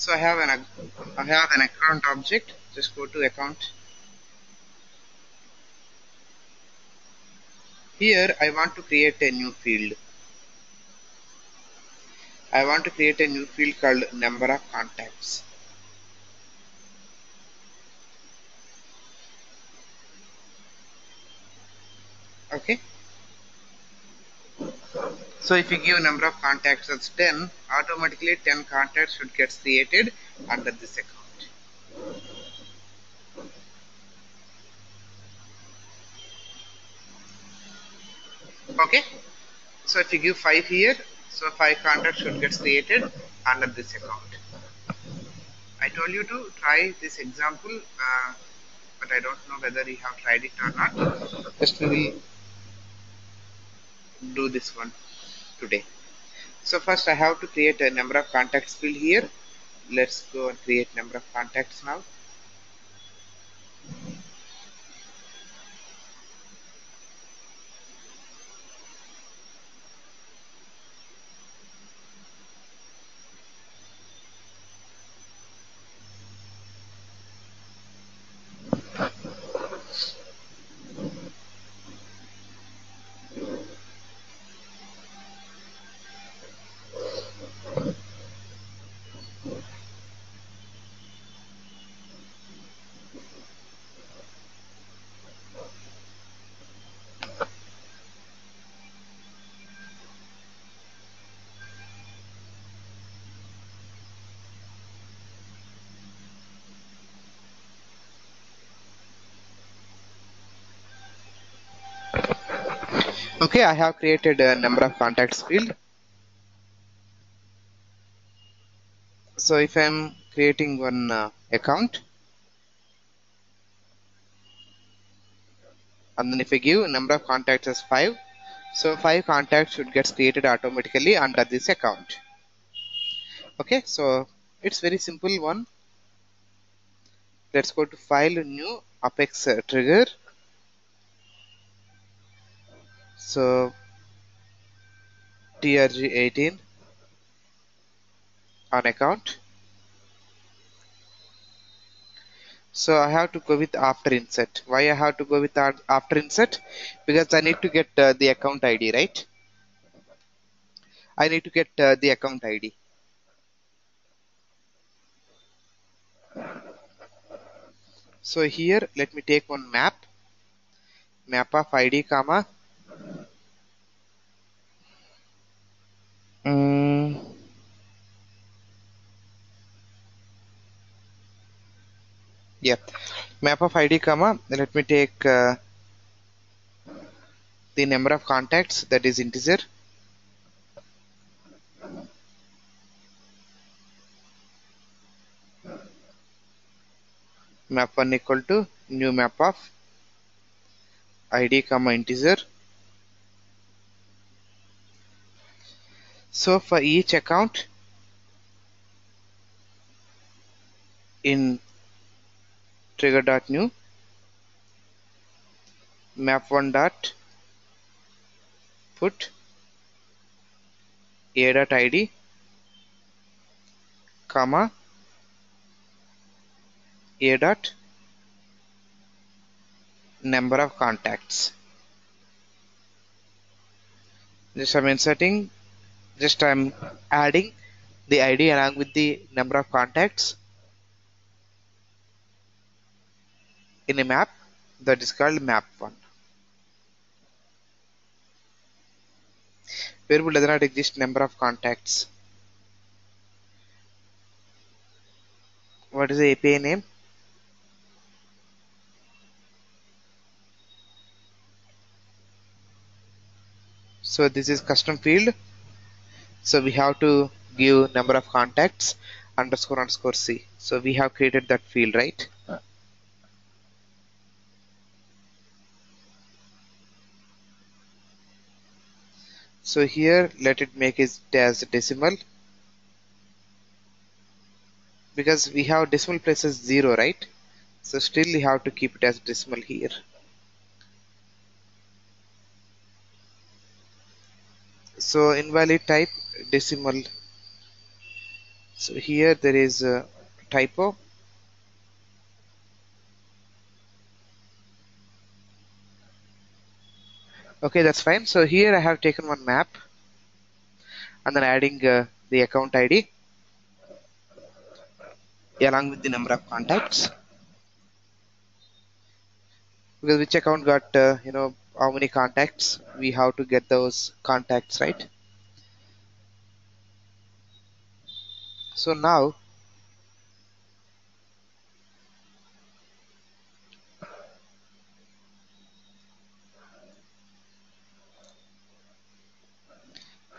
so I have an I have an account object. Just go to account. Here I want to create a new field. I want to create a new field called number of contacts. Okay so if you give number of contacts as 10 automatically 10 contacts should get created under this account. Okay? So if you give 5 here so 5 contacts should get created under this account. I told you to try this example uh, but I don't know whether you have tried it or not. Just we will do this one today. So first I have to create a number of contacts field here. Let's go and create number of contacts now okay I have created a number of contacts field. So if I'm creating one uh, account and then if I give number of contacts as 5 so 5 contacts should get created automatically under this account. Okay so it's very simple one. Let's go to file new apex trigger so trg18 on account. So I have to go with after insert why I have to go with after insert because I need to get uh, the account ID right? I need to get uh, the account ID so here let me take one map. Map of id comma mm, yeah map of id comma let me take uh, the number of contacts that is integer. Map 1 equal to new map of id comma integer so for each account in trigger dot new map one dot put a dot id comma a dot number of contacts. Just I'm inserting just I'm adding the ID along with the number of contacts in a map that is called map1 variable does not exist number of contacts? What is the API name? So this is custom field so we have to give number of contacts underscore underscore c. So we have created that field right? So here let it make it as decimal. Because we have decimal places zero right? So still we have to keep it as decimal here. So invalid type decimal. So here there is a typo. Okay that's fine. So here I have taken one map and then adding uh, the account ID along with the number of contacts. Because which account got uh, you know how many contacts? We have to get those contacts right so now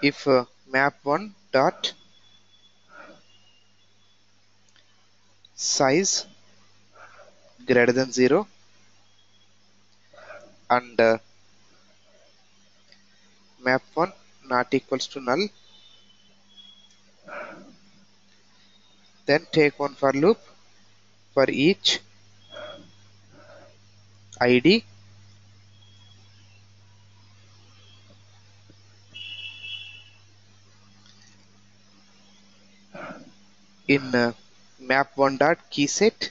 if uh, map1 dot size greater than 0 and uh, map1 not equals to null then take one for loop for each id in uh, map1 dot key set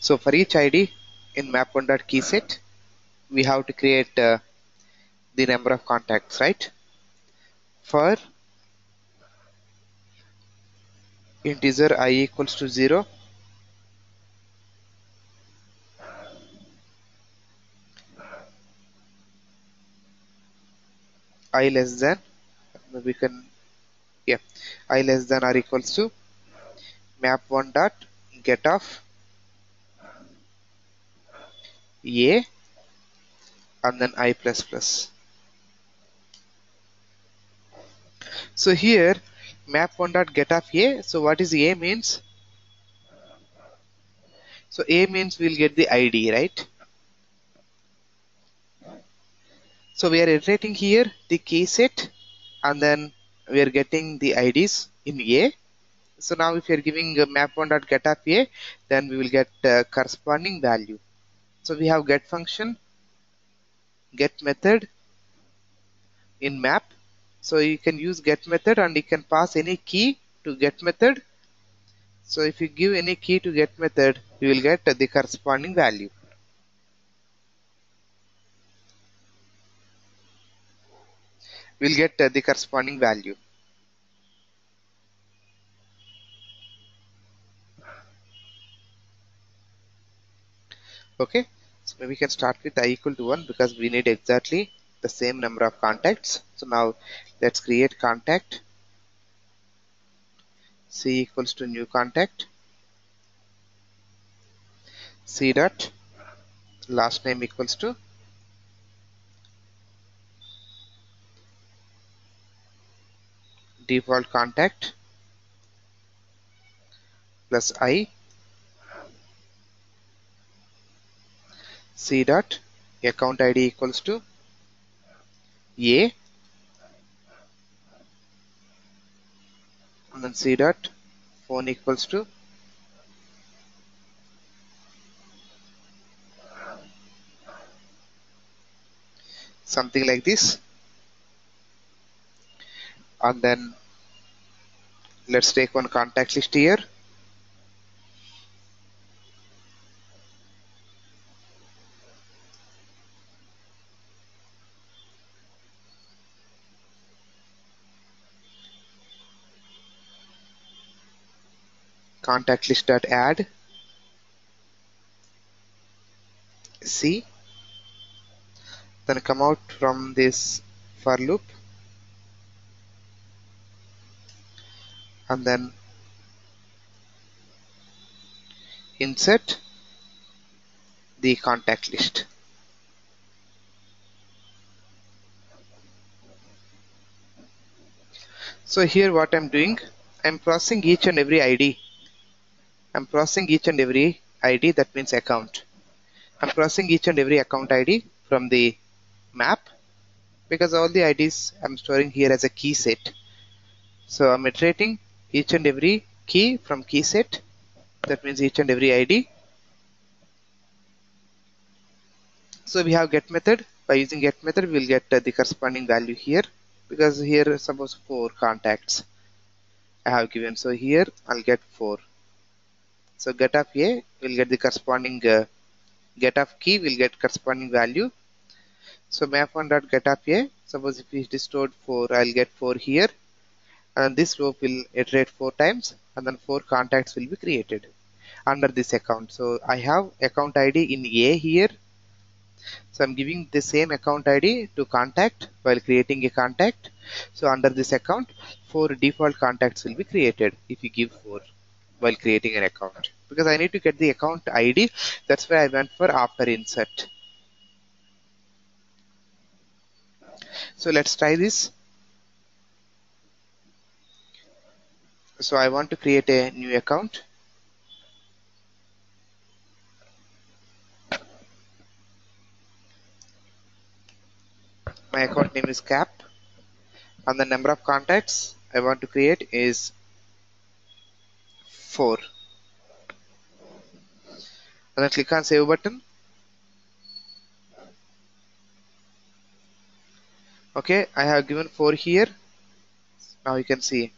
so for each id in map1 dot key set we have to create uh, the number of contacts right? For integer i equals to 0 i less than we can yeah i less than or equals to map1 dot get of a and then i plus plus. So here map1 dot get of a so what is a means so a means we'll get the id right so we are iterating here the key set and then we are getting the IDs in A. So now if you are giving map1 dot get of A, then we will get uh, corresponding value. So we have get function, get method in map. So you can use get method and you can pass any key to get method. So if you give any key to get method, you will get the corresponding value. we'll get uh, the corresponding value. Okay, so maybe we can start with i equal to 1 because we need exactly the same number of contacts. So now let's create contact. C equals to new contact. C dot last name equals to default contact plus i. C dot account id equals to a. And then c dot phone equals to. Something like this. And then let's take one contact list here contact list dot add. C. Then come out from this for loop. And then insert the contact list. So here what I'm doing I'm processing each and every ID I'm processing each and every ID that means account. I'm processing each and every account ID from the map because all the IDs I'm storing here as a key set. So I'm iterating each and every key from key set that means each and every ID so we have get method. By using get method we will get uh, the corresponding value here because here suppose four contacts I have given. So here I'll get four so get of a will get the corresponding uh, get of key will get corresponding value. So map1 dot get of a suppose if it is stored 4 I'll get 4 here. And this loop will iterate 4 times and then 4 contacts will be created under this account. So I have account ID in A here. So I'm giving the same account ID to contact while creating a contact. So under this account four default contacts will be created if you give four while creating an account. Because I need to get the account ID that's why I went for after insert. So let's try this. So I want to create a new account. My account name is cap. And the number of contacts I want to create is 4 and then click on save button. Okay I have given 4 here. Now you can see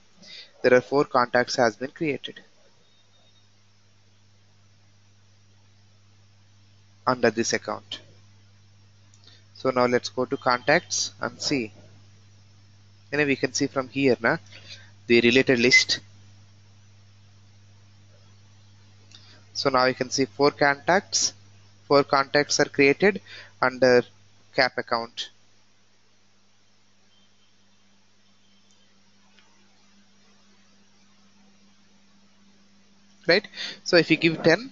there are 4 contacts has been created. Under this account. So now let's go to contacts and see. And we can see from here na the related list so now you can see four contacts. Four contacts are created under cap account. Right? So if you give 10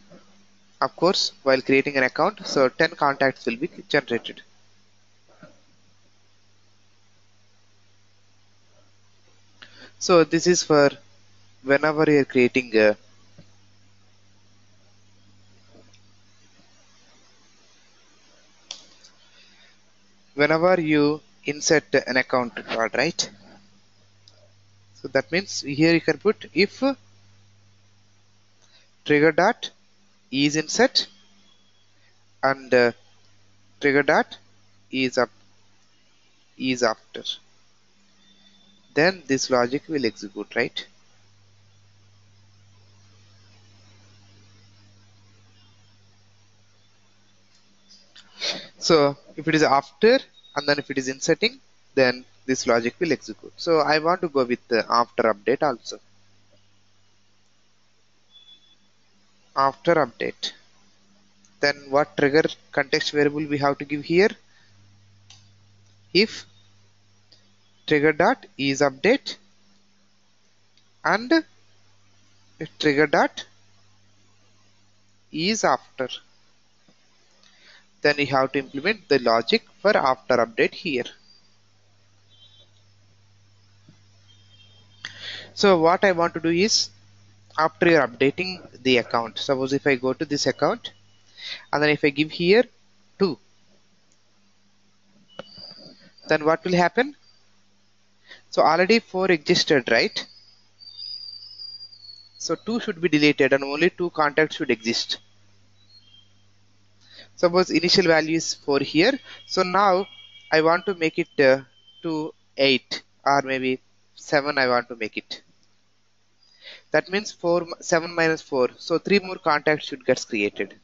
of course while creating an account so 10 contacts will be generated. So this is for whenever you're creating a whenever you insert an account record right? So that means here you can put if trigger dot is insert and uh, trigger dot is up is after then this logic will execute right so if it is after and then if it is inserting then this logic will execute. So I want to go with the after update also. After update. Then what trigger context variable we have to give here? If trigger dot is update and trigger dot is after then you have to implement the logic for after update here so what I want to do is after you're updating the account suppose if I go to this account and then if I give here 2 then what will happen so already 4 existed, right? So 2 should be deleted and only 2 contacts should exist. Suppose initial value is 4 here. So now I want to make it uh, to 8 or maybe 7 I want to make it. That means 4, 7 minus 4. So 3 more contacts should get created.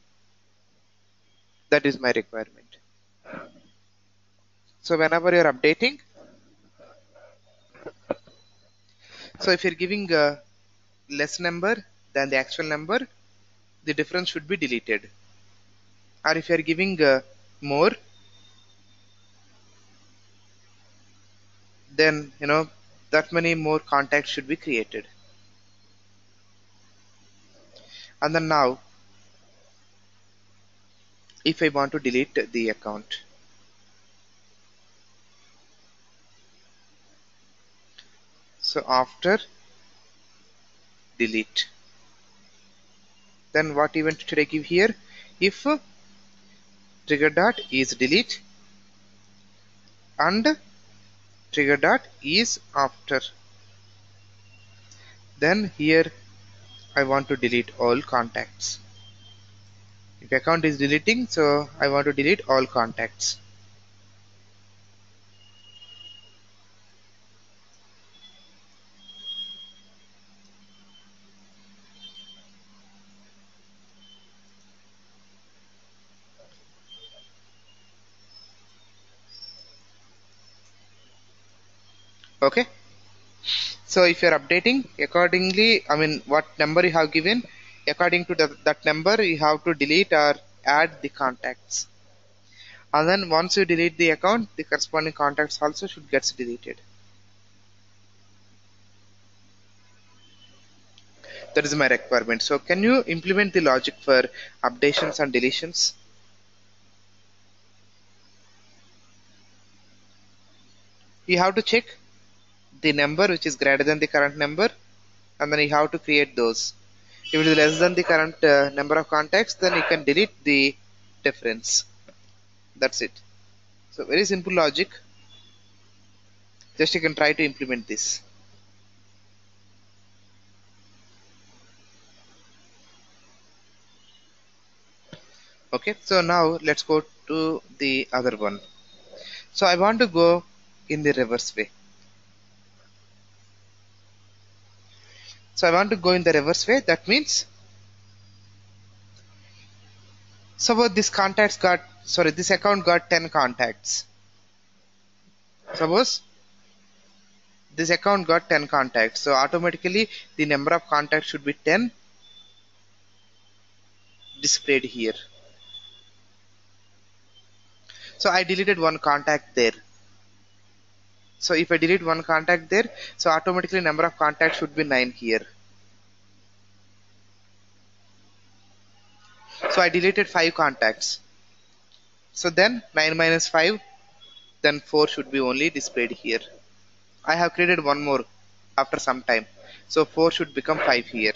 That is my requirement. So whenever you are updating, So if you're giving a less number than the actual number, the difference should be deleted. Or if you're giving uh, more, then you know that many more contacts should be created. And then now, if I want to delete the account, so after delete then what event should I give here if trigger dot is delete and trigger dot is after. Then here I want to delete all contacts. If account is deleting so I want to delete all contacts okay? So if you're updating accordingly i mean what number you have given according to the, that number you have to delete or add the contacts. And then once you delete the account the corresponding contacts also should get deleted. That is my requirement. So can you implement the logic for updations and deletions? You have to check the number which is greater than the current number and then you have to create those. If it is less than the current uh, number of contacts then you can delete the difference. That's it. So very simple logic. Just you can try to implement this. Okay so now let's go to the other one. So I want to go in the reverse way so I want to go in the reverse way. That means suppose this contacts got sorry this account got 10 contacts. Suppose this account got 10 contacts. So automatically the number of contacts should be 10 displayed here. So I deleted one contact there so if I delete one contact there so automatically number of contacts should be 9 here. So I deleted 5 contacts. So then 9 minus 5 then 4 should be only displayed here. I have created one more after some time. So 4 should become 5 here.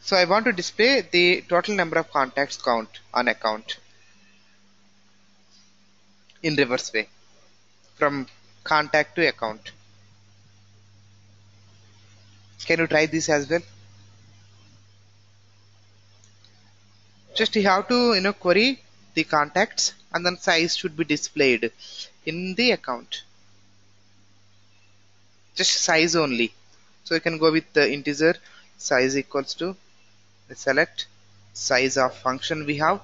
So I want to display the total number of contacts count on account in reverse way from contact to account. Can you try this as well? Just you have to you know query the contacts and then size should be displayed in the account. Just size only. So you can go with the integer size equals to select size of function we have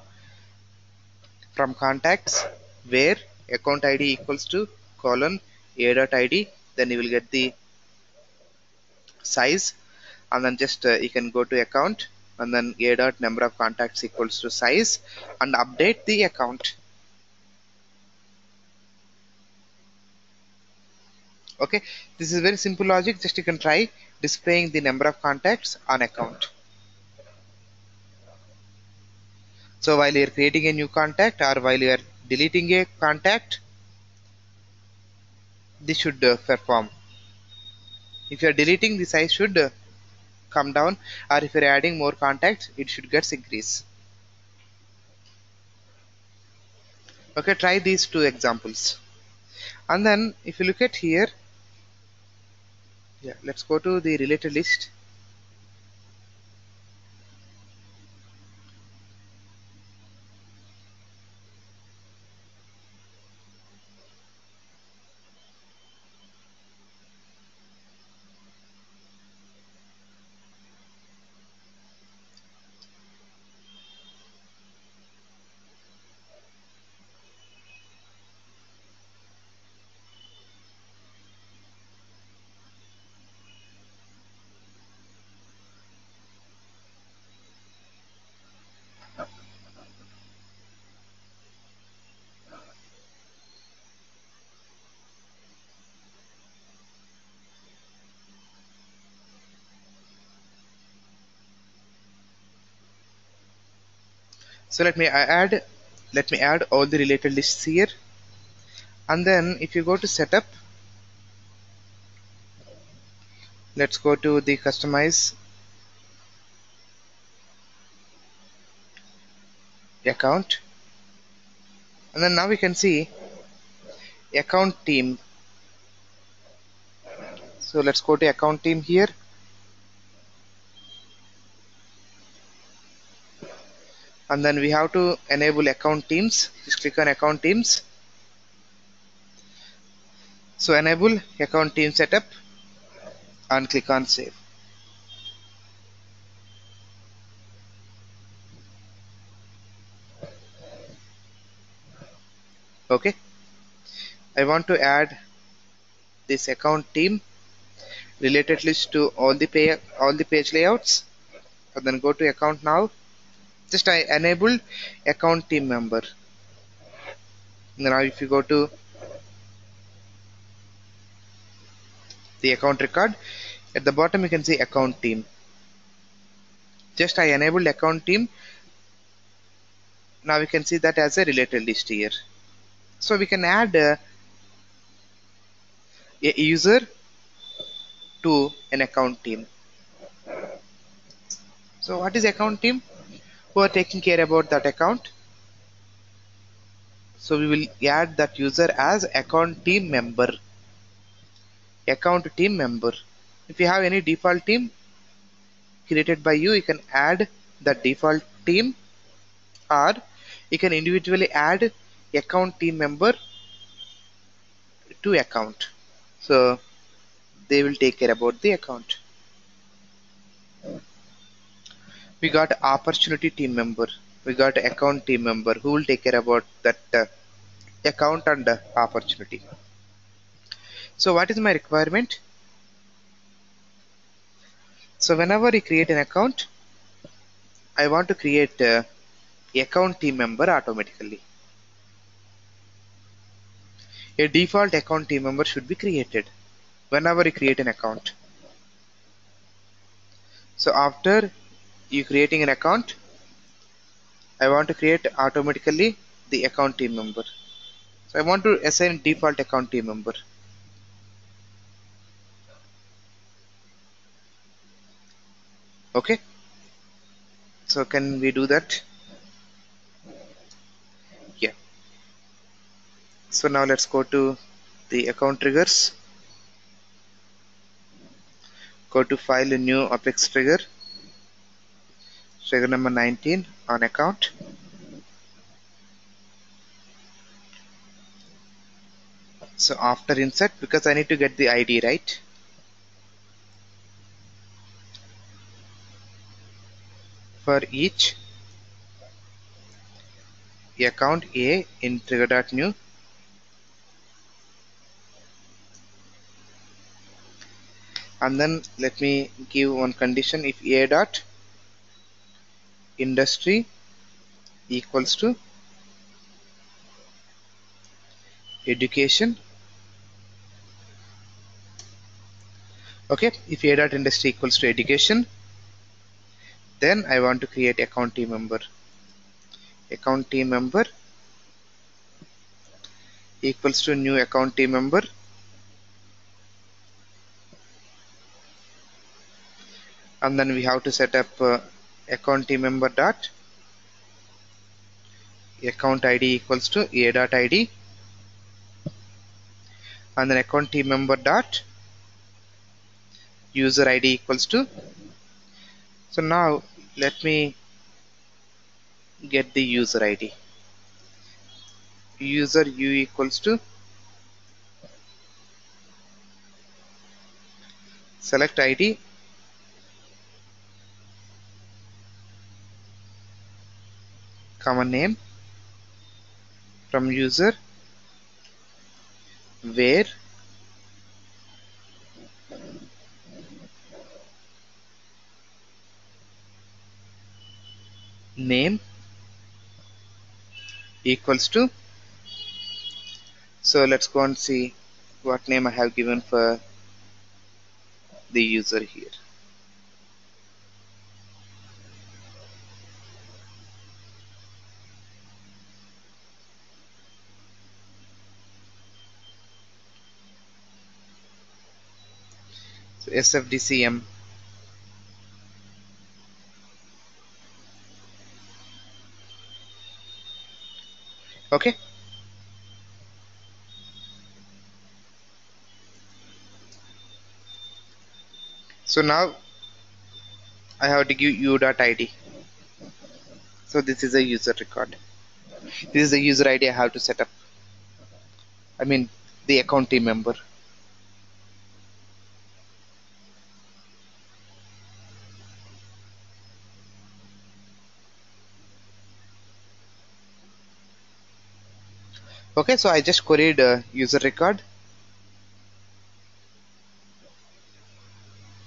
from contacts where account id equals to colon a dot id then you will get the size. And then just uh, you can go to account and then a dot number of contacts equals to size and update the account. Okay this is very simple logic. Just you can try displaying the number of contacts on account. So while you're creating a new contact or while you're deleting a contact this should uh, perform. If you are deleting the size should uh, come down or if you are adding more contacts it should get increase. Okay try these two examples. And then if you look at here yeah let's go to the related list so let me add let me add all the related lists here. And then if you go to setup let's go to the customize. Account. And then now we can see account team. So let's go to account team here and then we have to enable account teams. Just click on account teams. So enable account team setup and click on save. Okay. I want to add this account team related list to all the pay all the page layouts. And then go to account now just I enabled account team member. Now if you go to the account record at the bottom you can see account team. Just I enabled account team. Now we can see that as a related list here. So we can add uh, a user to an account team. So what is account team who are taking care about that account. So we will add that user as account team member. Account team member. If you have any default team created by you you can add the default team. Or you can individually add account team member to account. So they will take care about the account we got opportunity team member we got account team member who will take care about that uh, account and uh, opportunity. So what is my requirement? So whenever you create an account I want to create uh, account team member automatically. A default account team member should be created whenever you create an account. So after you creating an account I want to create automatically the account team member. So I want to assign default account team member. Okay? So can we do that? Yeah. So now let's go to the account triggers. Go to file a new apex trigger trigger number 19 on account. So after insert because I need to get the ID right? For each account A in trigger.new and then let me give one condition. If A dot industry equals to education. Okay if a dot industry equals to education then I want to create account team member. Account team member equals to new account team member. And then we have to set up uh, account team member dot account id equals to a dot id and then account team member dot user id equals to. So now let me get the user id user u equals to select id common name from user where name equals to. So let's go and see what name I have given for the user here SFDCM okay. So now I have to give u.id so this is a user record. This is the user ID I have to set up. I mean the account team member okay so I just queried uh, user record.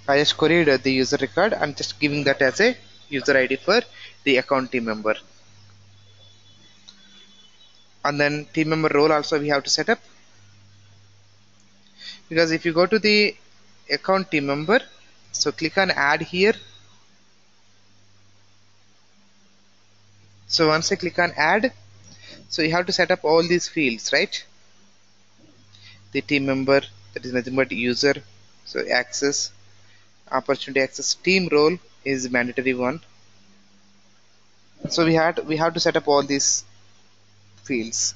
I just queried uh, the user record. I'm just giving that as a user ID for the account team member. And then team member role also we have to set up. Because if you go to the account team member so click on add here. So once I click on add so you have to set up all these fields right? The team member that is nothing but user. So access opportunity access team role is mandatory one. So we had we have to set up all these fields.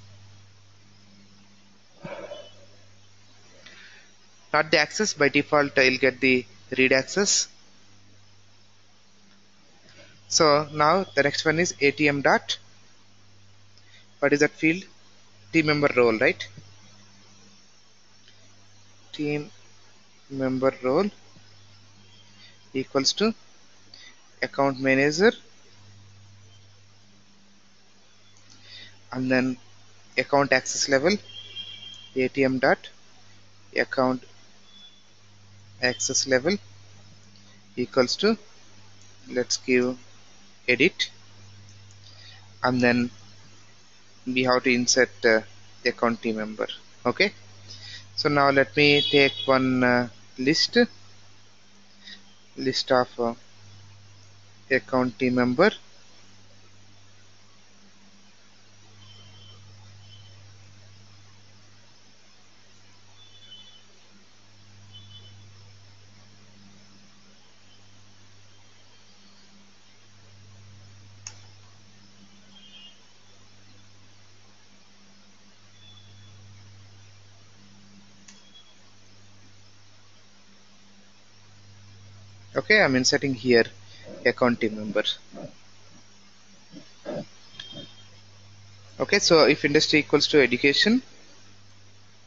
Not the access by default I'll get the read access. So now the next one is ATM dot what is that field? Team member role right? Team member role equals to account manager and then account access level ATM dot account access level equals to let's give edit and then we have to insert uh, the account team member. Okay? So now let me take one uh, list. List of uh, account team member okay? I'm inserting here account team member. Okay so if industry equals to education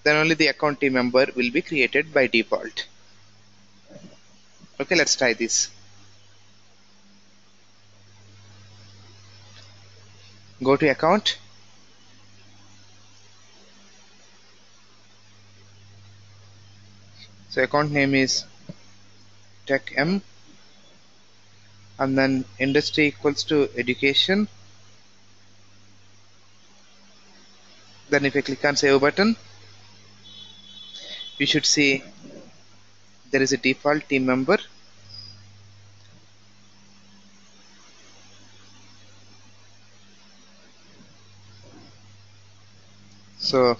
then only the account team member will be created by default. Okay let's try this. Go to account. So account name is tech M and then industry equals to education. Then if I click on save button we should see there is a default team member. So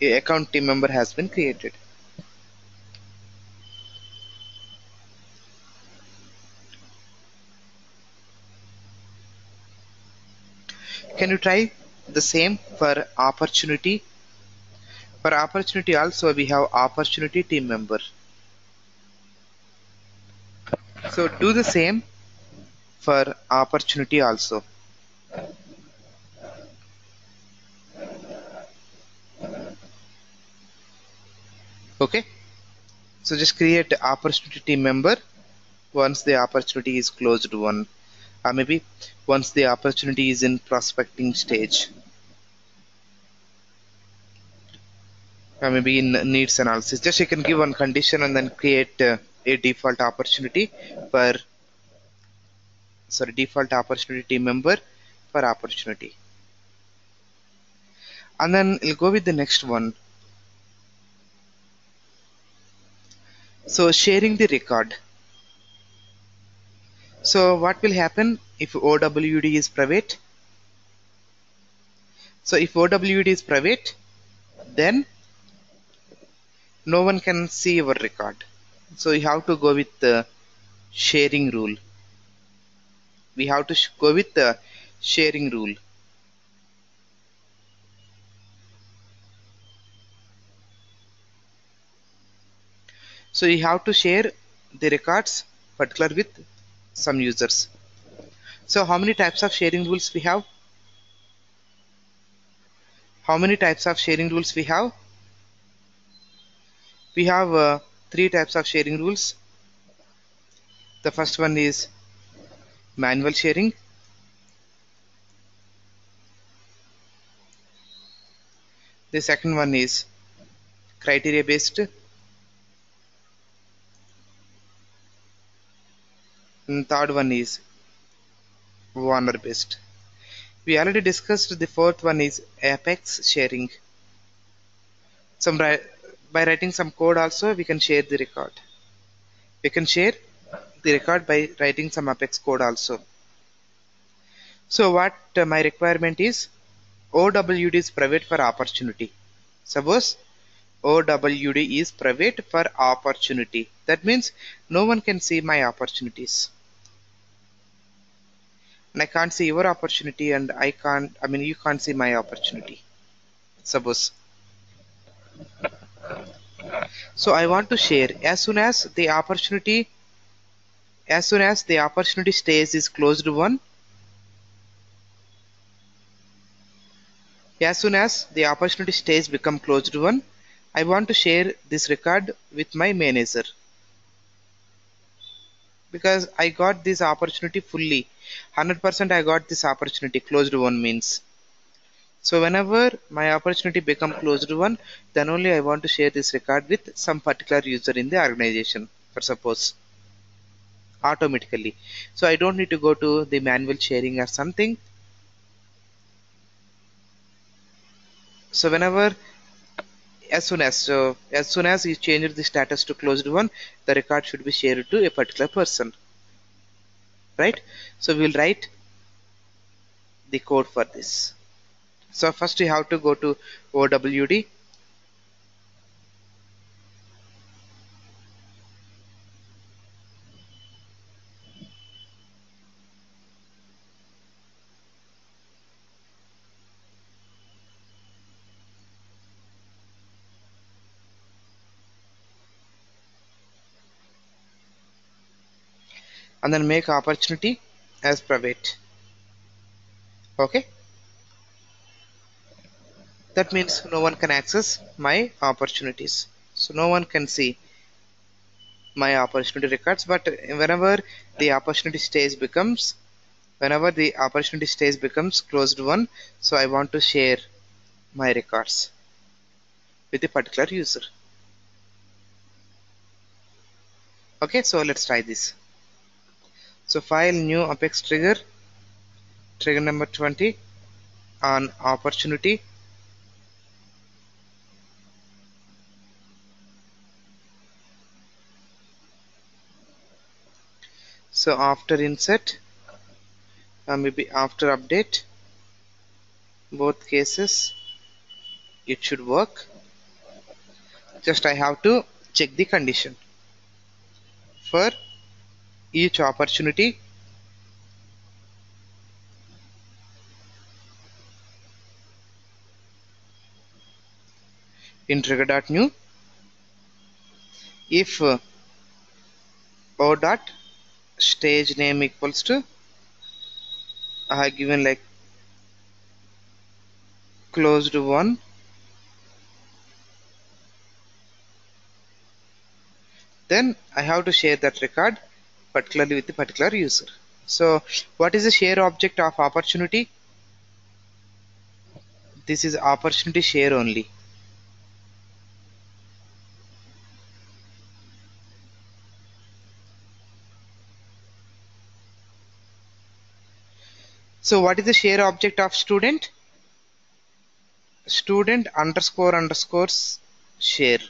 a account team member has been created can you try the same for opportunity? For opportunity also we have opportunity team member. So do the same for opportunity also. Okay? So just create opportunity team member. Once the opportunity is closed won uh, maybe once the opportunity is in prospecting stage. Uh, maybe in needs analysis. Just you can give one condition and then create uh, a default opportunity for sorry default opportunity member for opportunity. And then we'll go with the next one. So sharing the record so what will happen if OWD is private? So if OWD is private, then no one can see your record. So you have to go with the sharing rule. We have to go with the sharing rule. So you have to share the records particular with some users. So how many types of sharing rules we have? How many types of sharing rules we have? We have uh, three types of sharing rules. The first one is manual sharing. the second one is criteria based and third one is Warner Best. we already discussed the fourth one is apex sharing. Some by writing some code also we can share the record. We can share the record by writing some apex code also. So what uh, my requirement is OWD is private for opportunity. Suppose OWD is private for opportunity. That means no one can see my opportunities and I can't see your opportunity and I can't I mean you can't see my opportunity. Suppose. So I want to share. As soon as the opportunity as soon as the opportunity stage is closed won as soon as the opportunity stage become closed won I want to share this record with my manager because I got this opportunity fully. 100% I got this opportunity closed won means. So whenever my opportunity become closed won then only I want to share this record with some particular user in the organization for suppose automatically. So I don't need to go to the manual sharing or something. So whenever as soon as so as soon as you change the status to closed won the record should be shared to a particular person. Right? So we'll write the code for this. So first you have to go to OWD and then make opportunity as private. Okay? That means no one can access my opportunities. So no one can see my opportunity records but whenever the opportunity stage becomes whenever the opportunity stage becomes closed won so I want to share my records with a particular user. Okay? So let's try this so file new apex trigger. Trigger number 20 on opportunity. So after insert uh, maybe after update. Both cases. It should work. Just I have to check the condition. For each opportunity. In trigger.new if uh, o dot stage name equals to I have given like closed won. Then I have to share that record particularly with the particular user. So what is the share object of opportunity? This is opportunity share only. So what is the share object of student? Student underscore underscores share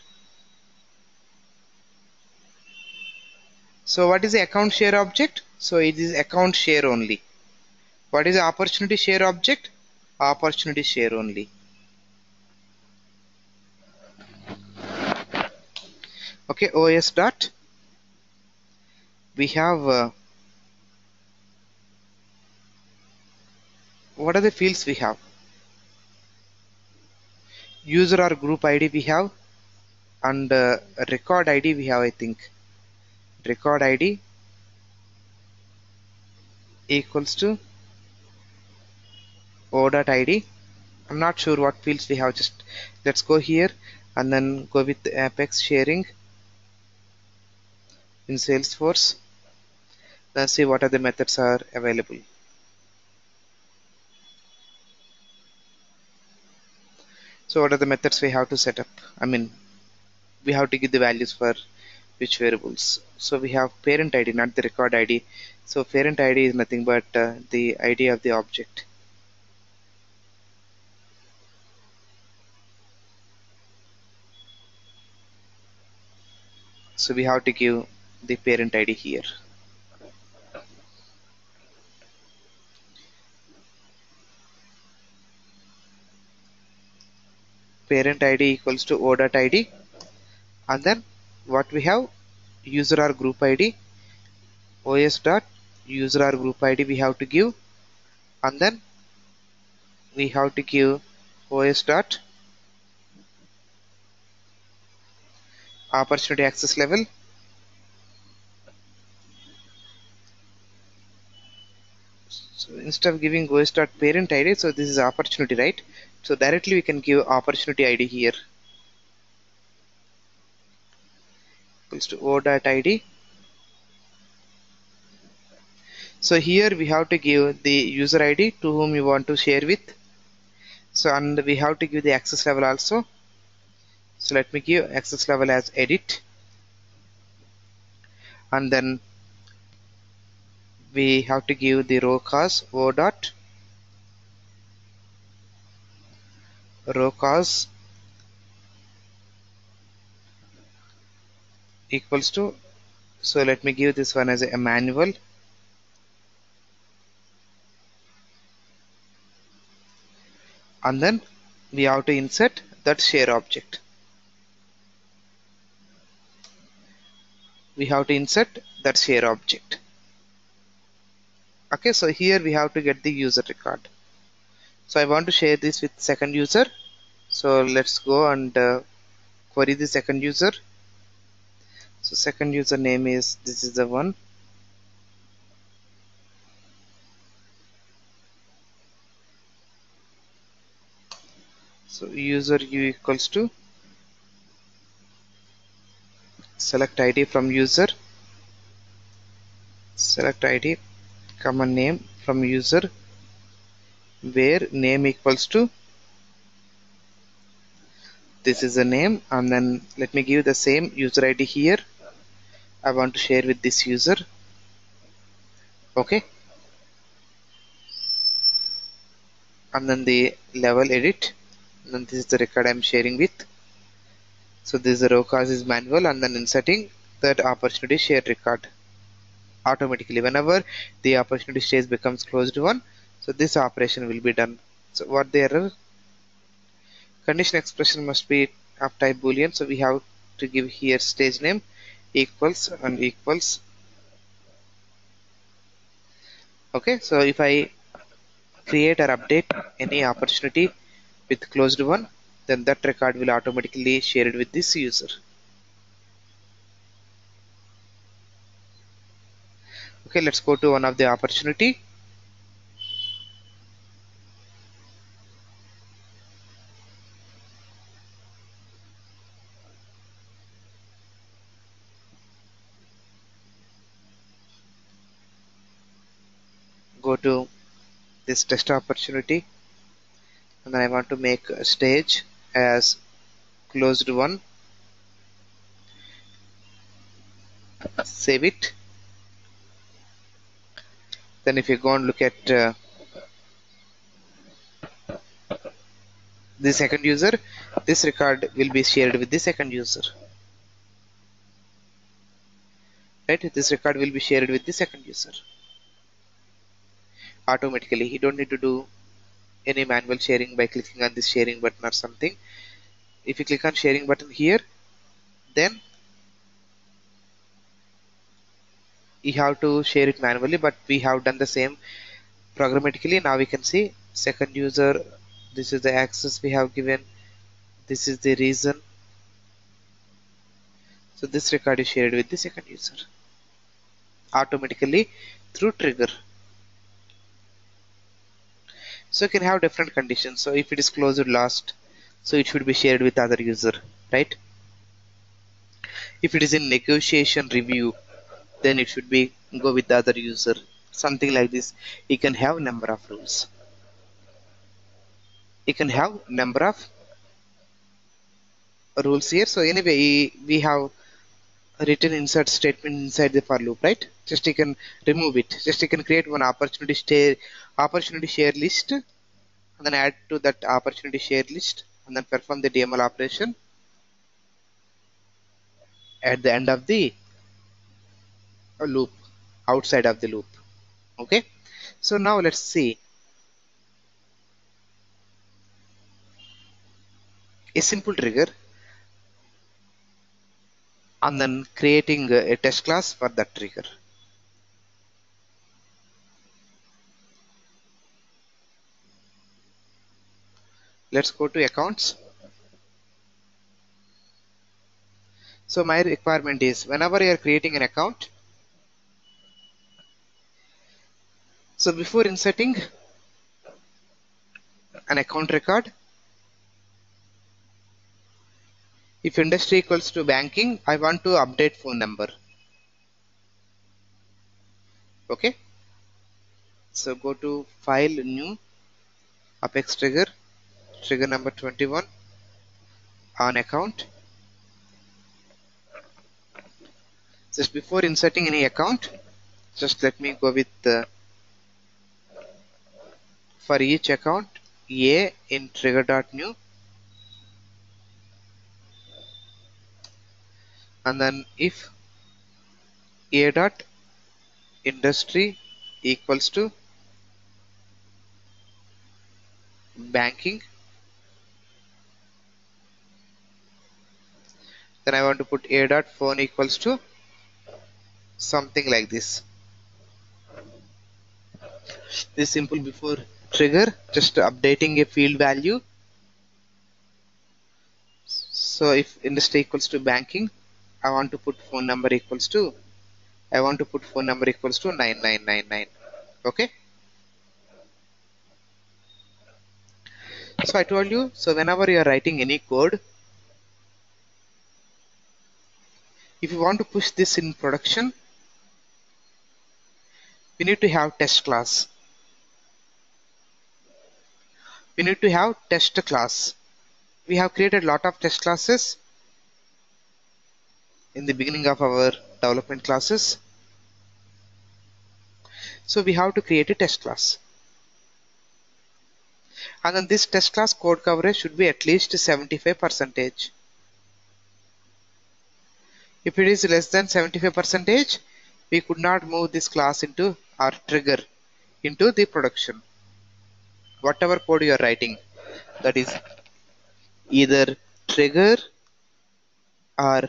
so what is the account share object? So it is account share only. What is the opportunity share object? Opportunity share only. Okay os dot. We have uh, what are the fields we have? User or group id we have. And uh, record id we have i think record id equals to o dot id I'm not sure what fields we have just let's go here and then go with apex sharing in salesforce. Let's see what other methods are available. So what are the methods we have to set up? I mean we have to give the values for which variables. So we have parent id not the record id so parent id is nothing but uh, the id of the object. So we have to give the parent id here. Parent id equals to o dot id and then what we have user or group id os dot user or group id we have to give. And then we have to give os dot opportunity access level. So instead of giving os dot parent id so this is opportunity right? So directly we can give opportunity id here equals to o dot id so here we have to give the user id to whom you want to share with. So and we have to give the access level also. So let me give access level as edit. And then we have to give the row cause o dot. Row cause equals to so let me give this one as a manual. And then we have to insert that share object. We have to insert that share object. Okay so here we have to get the user record. So I want to share this with second user. So let's go and uh, query the second user so second user name is this is the one. So user u equals to select id from user select id common name from user where name equals to this is the name and then let me give the same user id here I want to share with this user. Okay. And then the level edit. And then this is the record I'm sharing with. So this is the row cause is manual and then inserting that opportunity share record. Automatically whenever the opportunity stage becomes closed won so this operation will be done. So what the error? Condition expression must be of type boolean so we have to give here stage name equals and equals okay so if I create or update any opportunity with closed won then that record will automatically share it with this user. Okay let's go to one of the opportunity to this test opportunity. And then I want to make a stage as closed won. Save it. Then if you go and look at uh, the second user this record will be shared with the second user. Right? This record will be shared with the second user automatically. You don't need to do any manual sharing by clicking on this sharing button or something. If you click on sharing button here then you have to share it manually but we have done the same programmatically. Now we can see second user this is the access we have given. This is the reason. So this record is shared with the second user. Automatically through trigger so you can have different conditions. So if it is closed lost so it should be shared with other user right? If it is in negotiation review then it should be go with the other user. Something like this. You can have number of rules. You can have number of rules here. So anyway we have written insert statement inside the for loop right just you can remove it. Just you can create one opportunity share opportunity share list and then add to that opportunity share list and then perform the DML operation. At the end of the loop outside of the loop. Okay? So now let's see. A simple trigger and then creating a test class for that trigger. Let's go to accounts. So my requirement is whenever you are creating an account, so before inserting an account record, if industry equals to banking I want to update phone number okay so go to file new apex trigger trigger number 21 on account. Just before inserting any account just let me go with uh, for each account a in trigger.new and then if a dot industry equals to banking then I want to put a dot phone equals to something like this. This simple before. Trigger just updating a field value. So if industry equals to banking I want to put phone number equals to I want to put phone number equals to 9999 okay? So I told you so whenever you are writing any code if you want to push this in production we need to have test class we need to have test class we have created a lot of test classes in the beginning of our development classes. So we have to create a test class. And then this test class code coverage should be at least 75 percentage. If it is less than 75 percentage, we could not move this class into our trigger into the production. Whatever code you are writing, that is either trigger or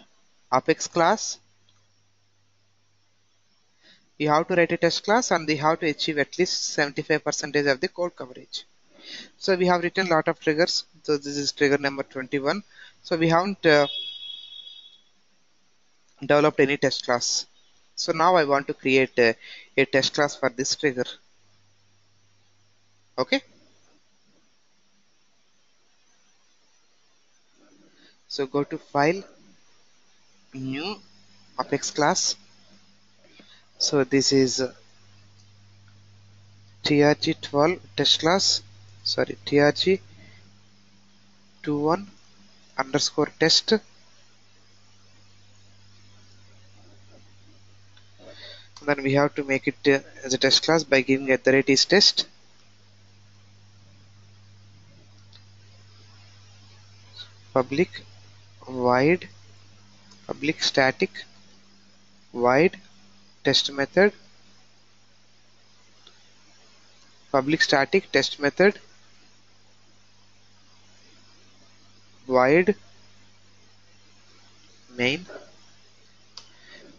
apex class. You have to write a test class and they have to achieve at least 75 percentage of the code coverage. So we have written a lot of triggers. So this is trigger number 21 so we haven't uh, developed any test class. So now I want to create a, a test class for this trigger. Okay? So go to file new apex class. So this is uh, trg12 test class. Sorry trg21 underscore test then we have to make it uh, as a test class by giving at the rate is test. Public void public static. Void test method. Public static test method. Void main.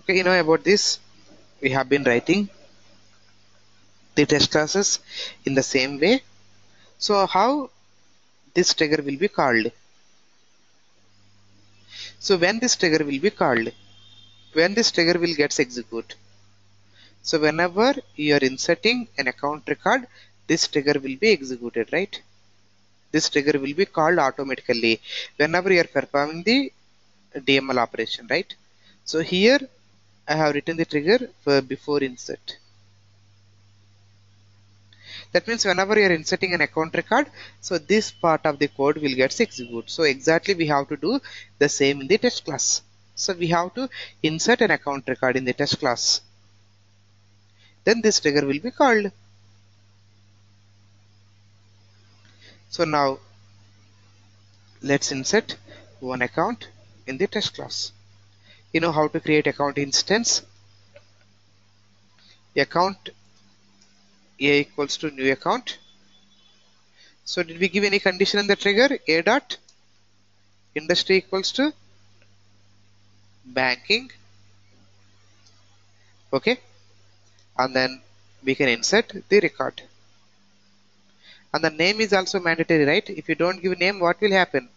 Okay you know about this we have been writing the test classes in the same way so how this trigger will be called so when this trigger will be called, when this trigger will gets execute. So whenever you are inserting an account record, this trigger will be executed, right? This trigger will be called automatically whenever you are performing the DML operation, right? So here I have written the trigger for before insert. that means whenever you are inserting an account record so this part of the code will get executed. So exactly we have to do the same in the test class. So we have to insert an account record in the test class. Then this trigger will be called. So now let's insert one account in the test class you know how to create account instance. Account a equals to new account. So did we give any condition in the trigger? A dot. Industry equals to banking. Okay. And then we can insert the record. And the name is also mandatory right? If you don't give name what will happen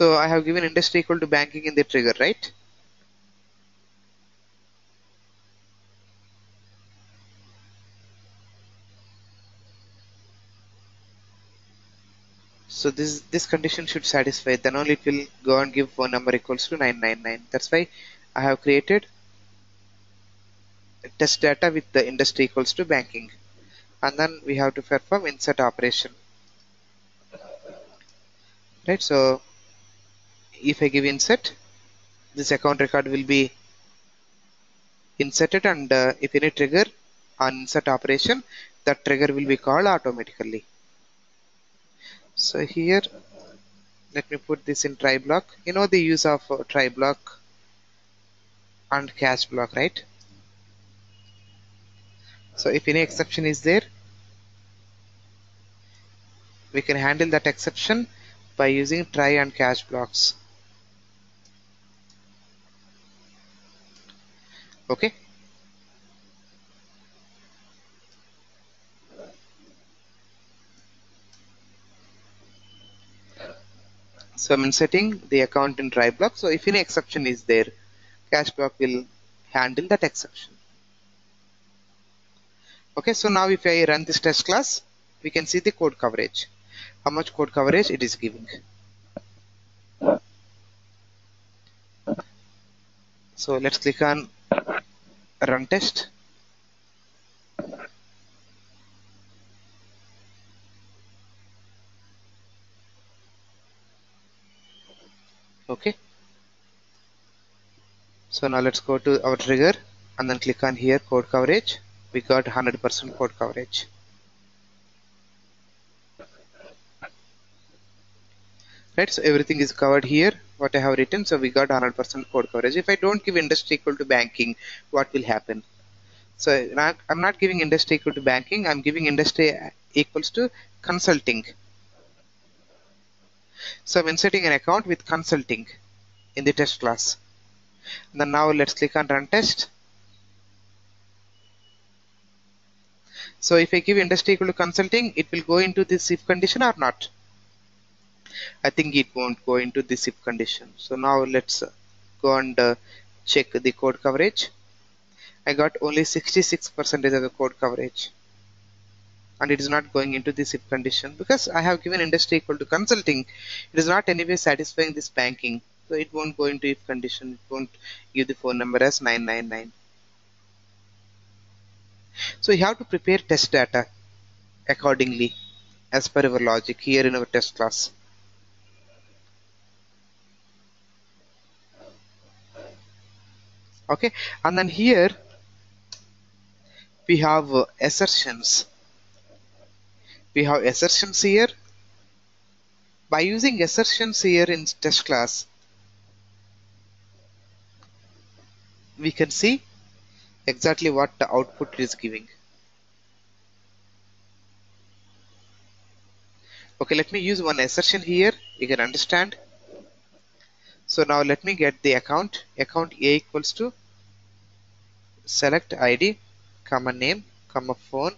So I have given industry equal to banking in the trigger, right? So this this condition should satisfy. Then only it will go and give phone number equals to 999. That's why I have created test data with the industry equals to banking. And then we have to perform insert operation. Right. So if I give insert this account record will be inserted and uh, if any trigger on insert operation that trigger will be called automatically. So here let me put this in try block. You know the use of uh, try block and catch block right? So if any exception is there we can handle that exception by using try and catch blocks okay? So I'm inserting the account in try block. So if any exception is there catch block will handle that exception. Okay? So now if I run this test class we can see the code coverage. How much code coverage it is giving. So let's click on run test? Okay. So now let's go to our trigger and then click on here code coverage. We got 100% code coverage right so everything is covered here what I have written so we got 100% code coverage. If I don't give industry equal to banking what will happen? So I'm not giving industry equal to banking I'm giving industry equals to consulting. So I'm inserting an account with consulting in the test class. And then now let's click on run test. So if I give industry equal to consulting it will go into this if condition or not I think it won't go into this if condition. So now let's go and uh, check the code coverage. I got only 66% of the code coverage. And it is not going into this if condition because I have given industry equal to consulting. It is not anyway satisfying this banking. So it won't go into if condition. It won't give the phone number as 999 so you have to prepare test data accordingly as per our logic here in our test class okay? And then here we have uh, assertions. We have assertions here. By using assertions here in test class we can see exactly what the output is giving. Okay let me use one assertion here. You can understand. So now let me get the account. Account a equals to select id comma name comma phone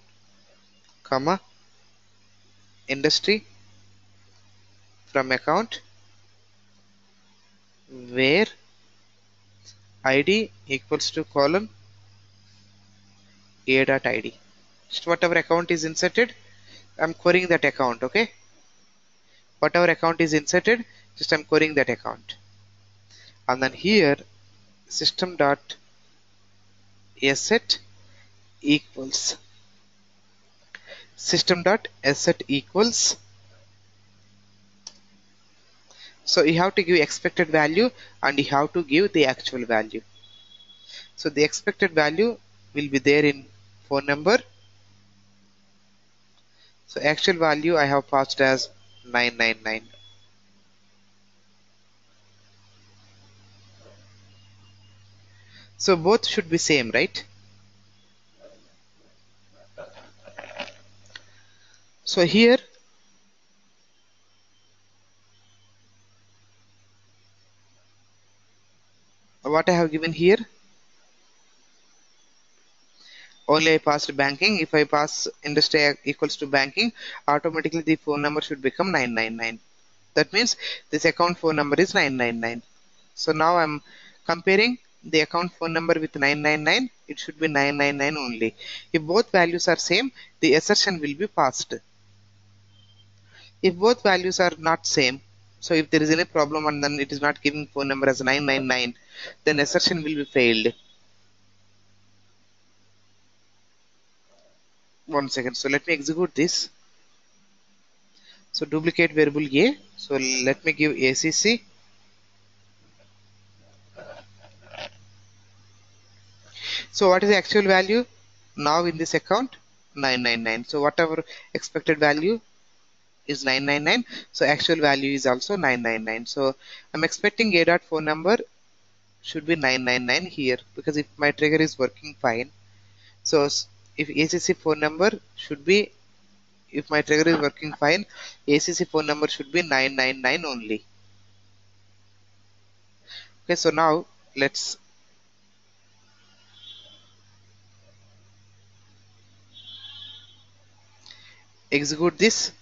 comma industry from account where id equals to column a dot id just whatever account is inserted I'm querying that account okay? Whatever account is inserted just I'm querying that account. And then here system dot assert equals system dot assert equals. So you have to give expected value and you have to give the actual value. So the expected value will be there in phone number. So actual value I have passed as 999 so both should be same right? So here what I have given here only I passed banking. If I pass industry equals to banking automatically the phone number should become 999 that means this account phone number is 999 so now I'm comparing the account phone number with 999 it should be 999 only. If both values are same the assertion will be passed. If both values are not same so if there is any problem and then it is not giving phone number as 999 then assertion will be failed. One second. So let me execute this. So duplicate variable a. So let me give acc so what is the actual value? Now in this account 999 so whatever expected value is 999 so actual value is also 999 so i'm expecting a dot phone number should be 999 here because if my trigger is working fine. So if ACC phone number should be if my trigger is working fine ACC phone number should be 999 only. Okay so now let's execute this?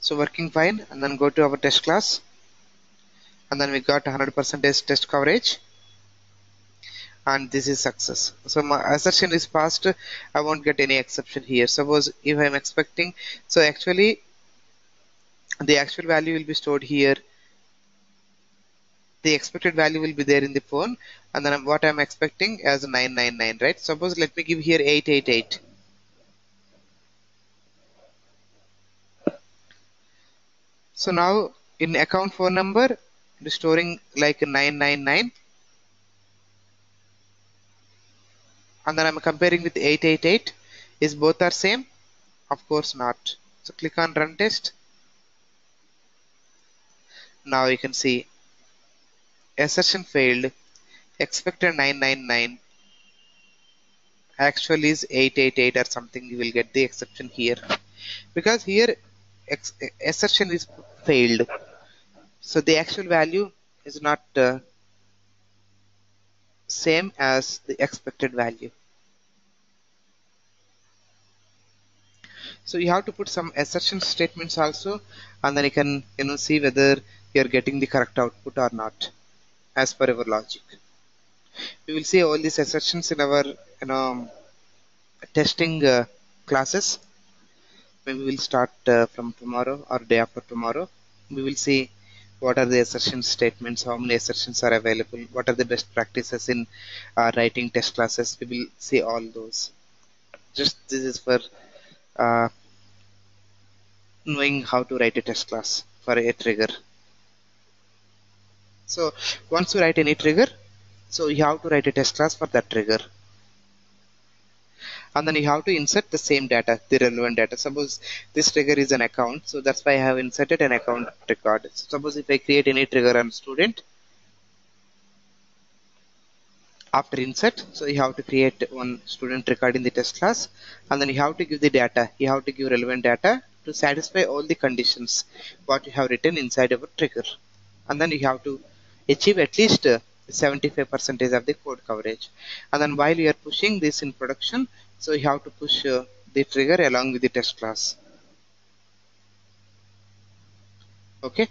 So working fine. And then go to our test class. And then we got 100% test coverage. And this is success. So my assertion is passed. I won't get any exception here. Suppose if I'm expecting so actually the actual value will be stored here the expected value will be there in the phone and then what I'm expecting as 999 right? Suppose let me give here 888 so now in account phone number storing like 999 and then I'm comparing with 888 is both are same? Of course not. So click on run test. Now you can see assertion failed. Expected 999 actual is 888 or something. You will get the exception here. Because here assertion is failed. So the actual value is not uh, same as the expected value. So you have to put some assertion statements also. And then you can you know see whether you are getting the correct output or not as per our logic. We will see all these assertions in our you know testing uh, classes. Maybe we'll start uh, from tomorrow or day after tomorrow we will see what are the assertion statements how many assertions are available what are the best practices in uh, writing test classes. We will see all those. Just this is for uh, knowing how to write a test class for a trigger so once you write any trigger so you have to write a test class for that trigger. And then you have to insert the same data the relevant data. Suppose this trigger is an account so that's why I have inserted an account record. So suppose if I create any trigger on student after insert so you have to create one student record in the test class. And then you have to give the data you have to give relevant data to satisfy all the conditions what you have written inside a trigger. And then you have to achieve at least 75 percentage of the code coverage and then while you are pushing this in production so you have to push uh, the trigger along with the test class. Okay.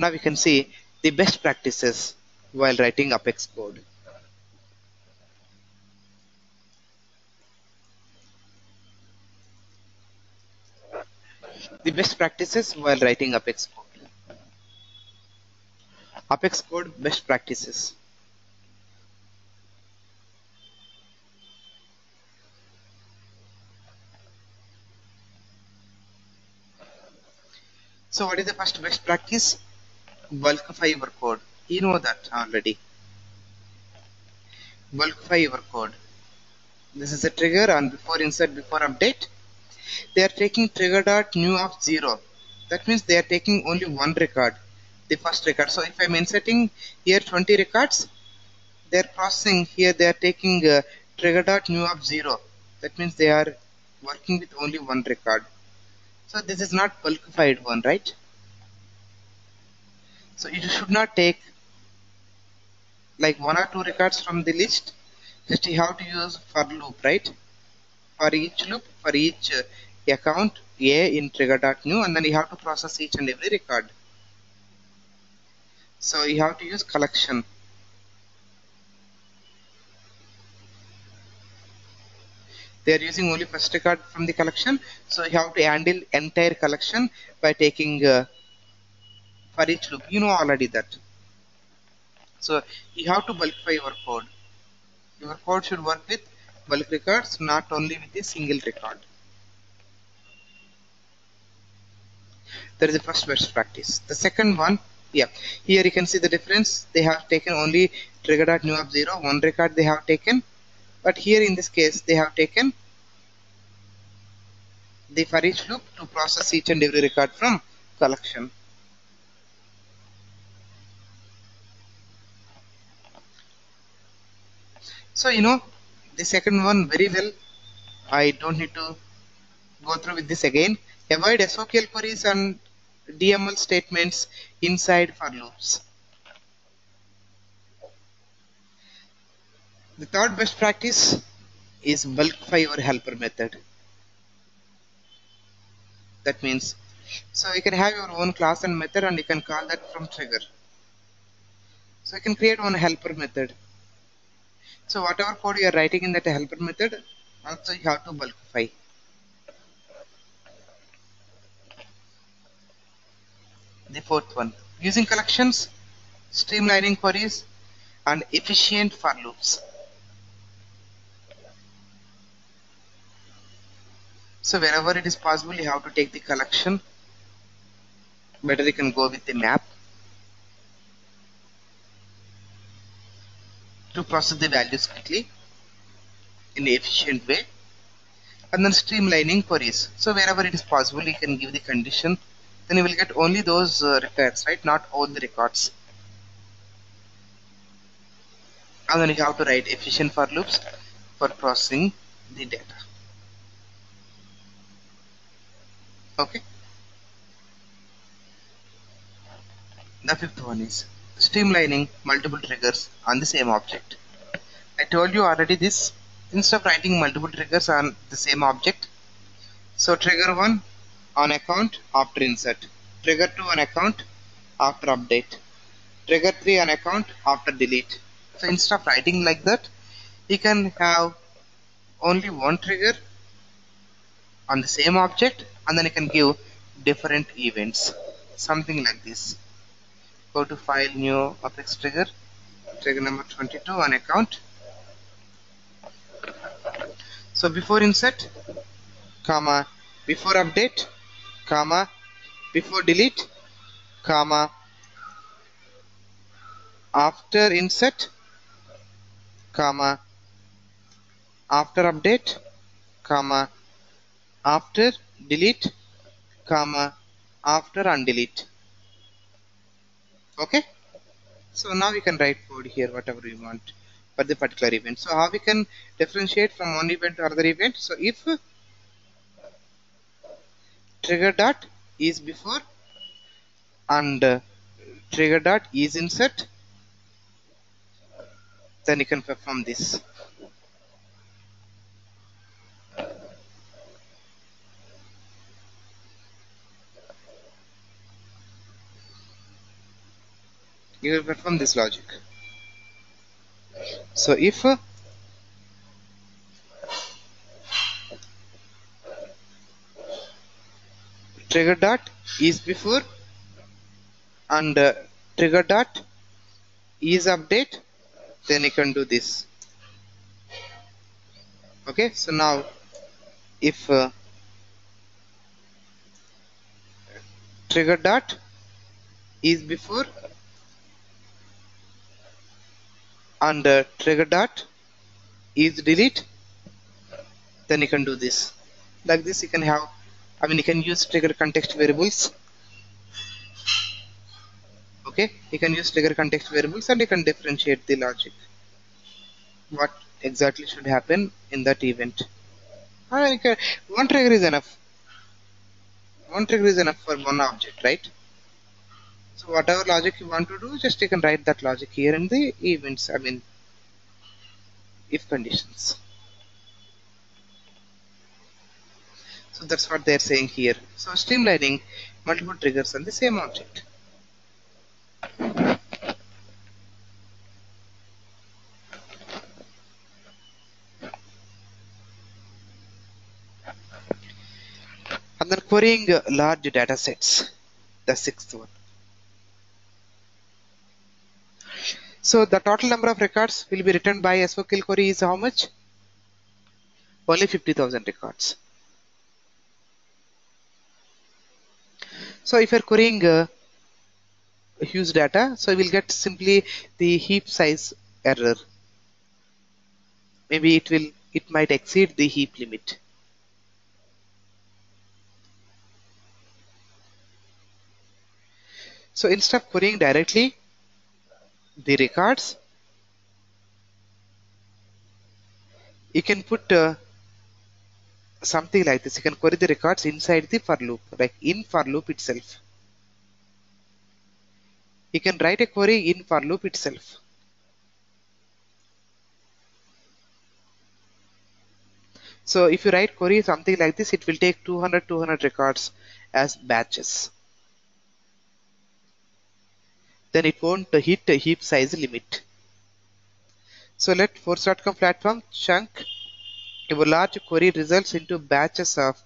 now we can see the best practices while writing Apex code. The best practices while writing Apex code. Apex code best practices. So what is the first best practice? Bulkify your code. You know that already. Bulkify your code. This is a trigger and before insert before update. They are taking trigger dot new of zero. That means they are taking only one record, the first record. So if I'm inserting here 20 records, they are processing here. They are taking uh, trigger dot new of zero. That means they are working with only one record. So this is not bulkified one, right? So you should not take like one or two records from the list. Just you have to use for loop, right? For each loop, for each uh, account A in trigger.new and then you have to process each and every record. So you have to use collection. they are using only first record from the collection so you have to handle entire collection by taking uh, for each loop you know already that so you have to bulkify your code your code should work with bulk records not only with a single record. That is the first best practice. The second one yeah here you can see the difference. They have taken only trigger.new of 0 one record they have taken. But here in this case they have taken the for each loop to process each and every record from collection. So you know the second one very well I don't need to go through with this again avoid SOQL queries and DML statements inside for loops The third best practice is bulkify your helper method. That means, so you can have your own class and method and you can call that from trigger. So you can create one helper method. So whatever code you are writing in that helper method, also you have to bulkify. The fourth one, using collections, streamlining queries, and efficient for loops. So wherever it is possible, you have to take the collection. Better you can go with the map to process the values quickly in an efficient way. And then streamlining queries. So wherever it is possible, you can give the condition. Then you will get only those uh, records, right? Not all the records. And then you have to write efficient for loops for processing the data. okay the fifth one is streamlining multiple triggers on the same object. I told you already this. Instead of writing multiple triggers on the same object so trigger 1 on account after insert. Trigger 2 on account after update. Trigger 3 on account after delete. So instead of writing like that you can have only one trigger on the same object and then you can give different events. Something like this go to file new apex trigger trigger number 22 on account. So before insert comma before update comma before delete comma after insert comma after update comma after delete comma after undelete okay? So now we can write code here whatever we want for the particular event. So how we can differentiate from one event to other event? So if trigger dot is before and trigger dot is insert then you can perform this you will perform this logic. So if uh, trigger dot is before and uh, trigger dot is update then you can do this. Okay so now if uh, trigger dot is before and uh, trigger dot is delete. Then you can do this. Like this you can have I mean you can use trigger context variables. Okay? You can use trigger context variables and you can differentiate the logic. What exactly should happen in that event? Can, one trigger is enough. One trigger is enough for one object right so whatever logic you want to do just you can write that logic here in the events I mean if conditions. So that's what they're saying here. So streamlining multiple triggers on the same object. And then querying uh, large data sets the sixth one so the total number of records will be written by SOQL query is how much? Only 50,000 records. So if you're querying uh, huge data so we'll get simply the heap size error. Maybe it will it might exceed the heap limit. So instead of querying directly the records. You can put uh, something like this. You can query the records inside the for loop like in for loop itself. You can write a query in for loop itself. So if you write query something like this it will take 200 200 records as batches then it won't hit a heap size limit so let force.com platform chunk your large query results into batches of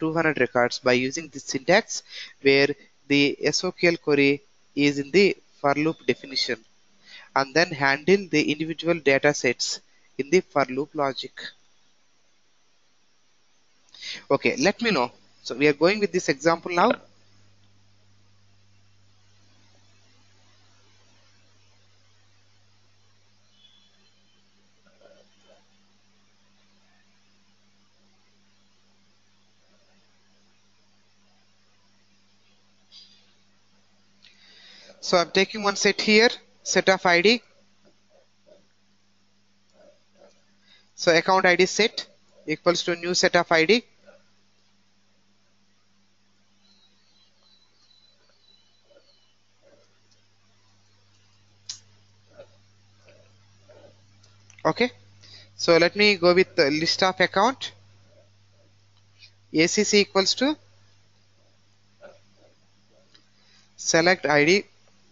200 records by using this syntax where the SOQL query is in the for loop definition and then handle the individual data sets in the for loop logic. Okay, let me know. So we are going with this example now. So I'm taking one set here, set of ID. So account ID set equals to new set of ID. Okay. So let me go with the list of account. ACC equals to select ID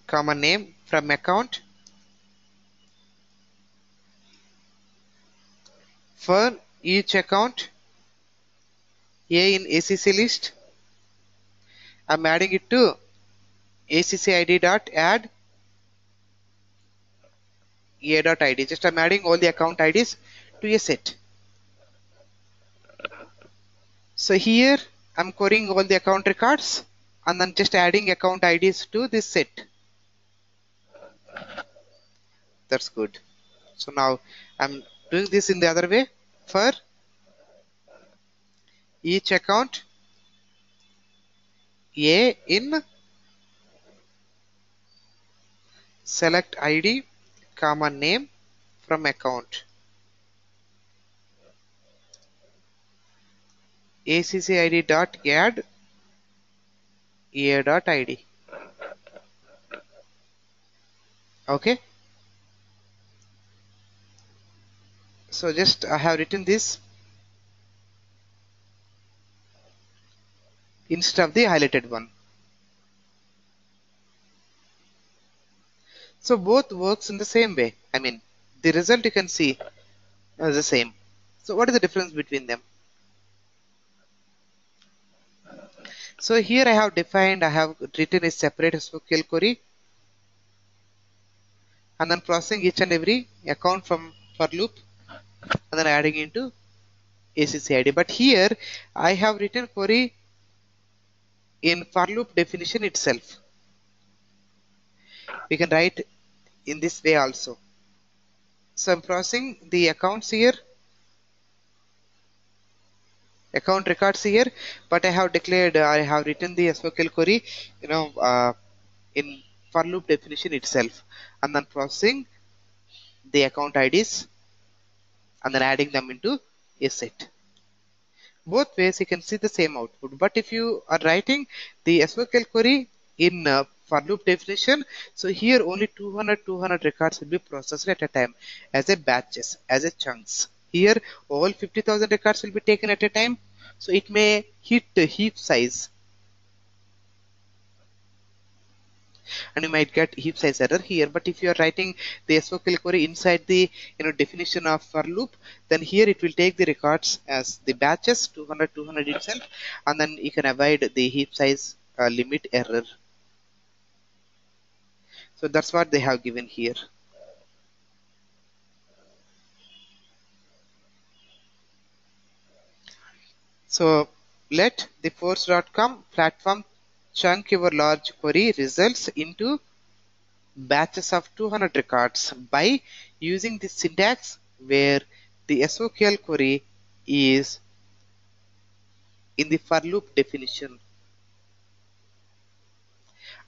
comma name from account. For each account A in ACC list. I'm adding it to ACC ID dot add. A dot ID just I'm adding all the account IDs to a set. So here I'm querying all the account records and then just adding account IDs to this set that's good. So now I'm doing this in the other way. For each account A in select ID comma name from account. ACCID dot add A dot ID okay so just I have written this instead of the highlighted one So both works in the same way. I mean, the result you can see is the same. So what is the difference between them? So here I have defined, I have written a separate SQL query and then processing each and every account from for loop and then adding into ACCID. But here I have written query in for loop definition itself. We can write in this way also. So I'm processing the accounts here account records here but I have declared I have written the SQL query you know uh, in for loop definition itself and then processing the account IDs and then adding them into a set both ways you can see the same output but if you are writing the SQL query in uh, for loop definition so here only 200 200 records will be processed at a time as a batches as a chunks here all 50,000 records will be taken at a time. So it may hit the heap size. And you might get heap size error here. But if you are writing the SQL query inside the you know definition of for loop, then here it will take the records as the batches 200 200 itself, and then you can avoid the heap size uh, limit error. So that's what they have given here. So let the force.com platform chunk your large query results into batches of 200 records by using the syntax where the SOQL query is in the for loop definition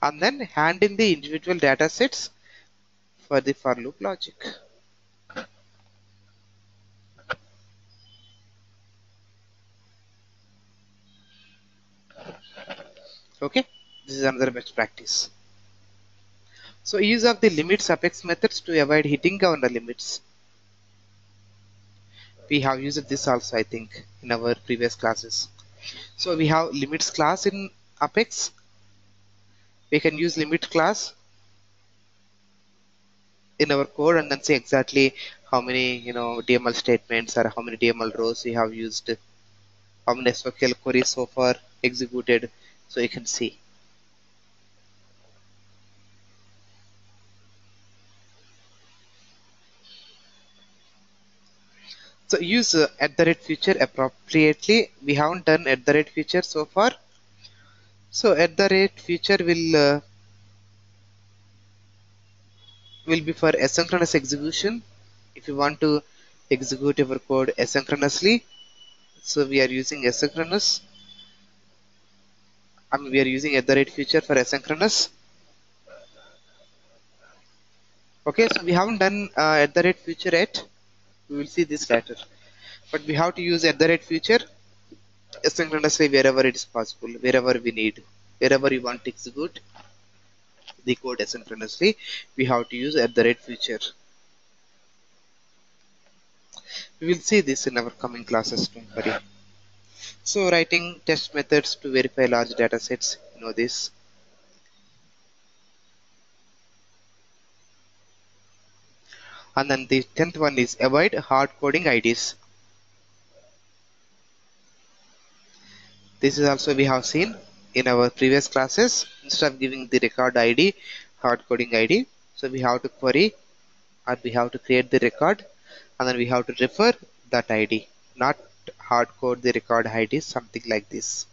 and then hand in the individual data sets for the for loop logic. Okay? This is another best practice. So use of the limits apex methods to avoid hitting governor limits. We have used this also I think in our previous classes. So we have limits class in apex. We can use limit class in our code and then see exactly how many you know DML statements or how many DML rows we have used how many SQL queries so far executed so you can see. So use uh, at the rate feature appropriately. We haven't done at the rate feature so far. So at the rate feature will uh, will be for asynchronous execution. If you want to execute your code asynchronously so we are using asynchronous I mean, we are using at the rate feature for asynchronous. Okay, so we haven't done uh, at the rate feature yet. We will see this later. But we have to use at the rate feature asynchronously wherever it is possible, wherever we need, wherever you want to execute the code asynchronously, we have to use at the rate feature. We will see this in our coming classes, don't worry. So writing test methods to verify large data sets, you know this. And then the tenth one is avoid hard coding IDs. This is also we have seen in our previous classes. Instead of giving the record ID, hard coding ID, so we have to query or we have to create the record and then we have to refer that ID, not hard code the record height is something like this.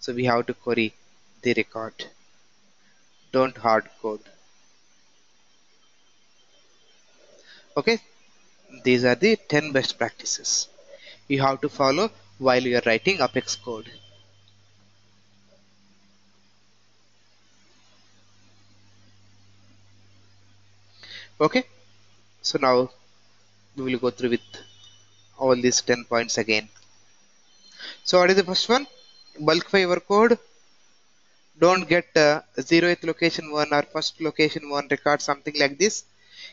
So we have to query the record. Don't hard code okay? These are the 10 best practices. You have to follow while you are writing apex code. Okay? So now we will go through with all these 10 points again. So what is the first one? Bulkify your code. Don't get uh, zeroth location one or first location one record something like this.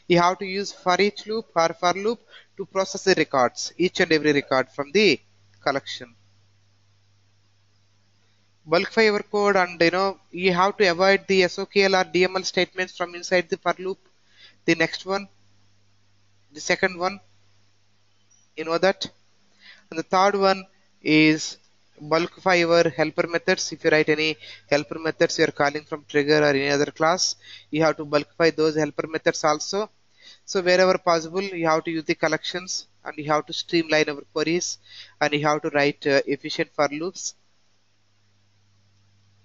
You have to use for each loop or for loop to process the records each and every record from the collection. Bulkify your code and you know you have to avoid the SOQL or DML statements from inside the for loop. The next one the second one you know that? And the third one is bulkify your helper methods. If you write any helper methods you are calling from trigger or any other class you have to bulkify those helper methods also. So wherever possible you have to use the collections and you have to streamline our queries and you have to write uh, efficient for loops.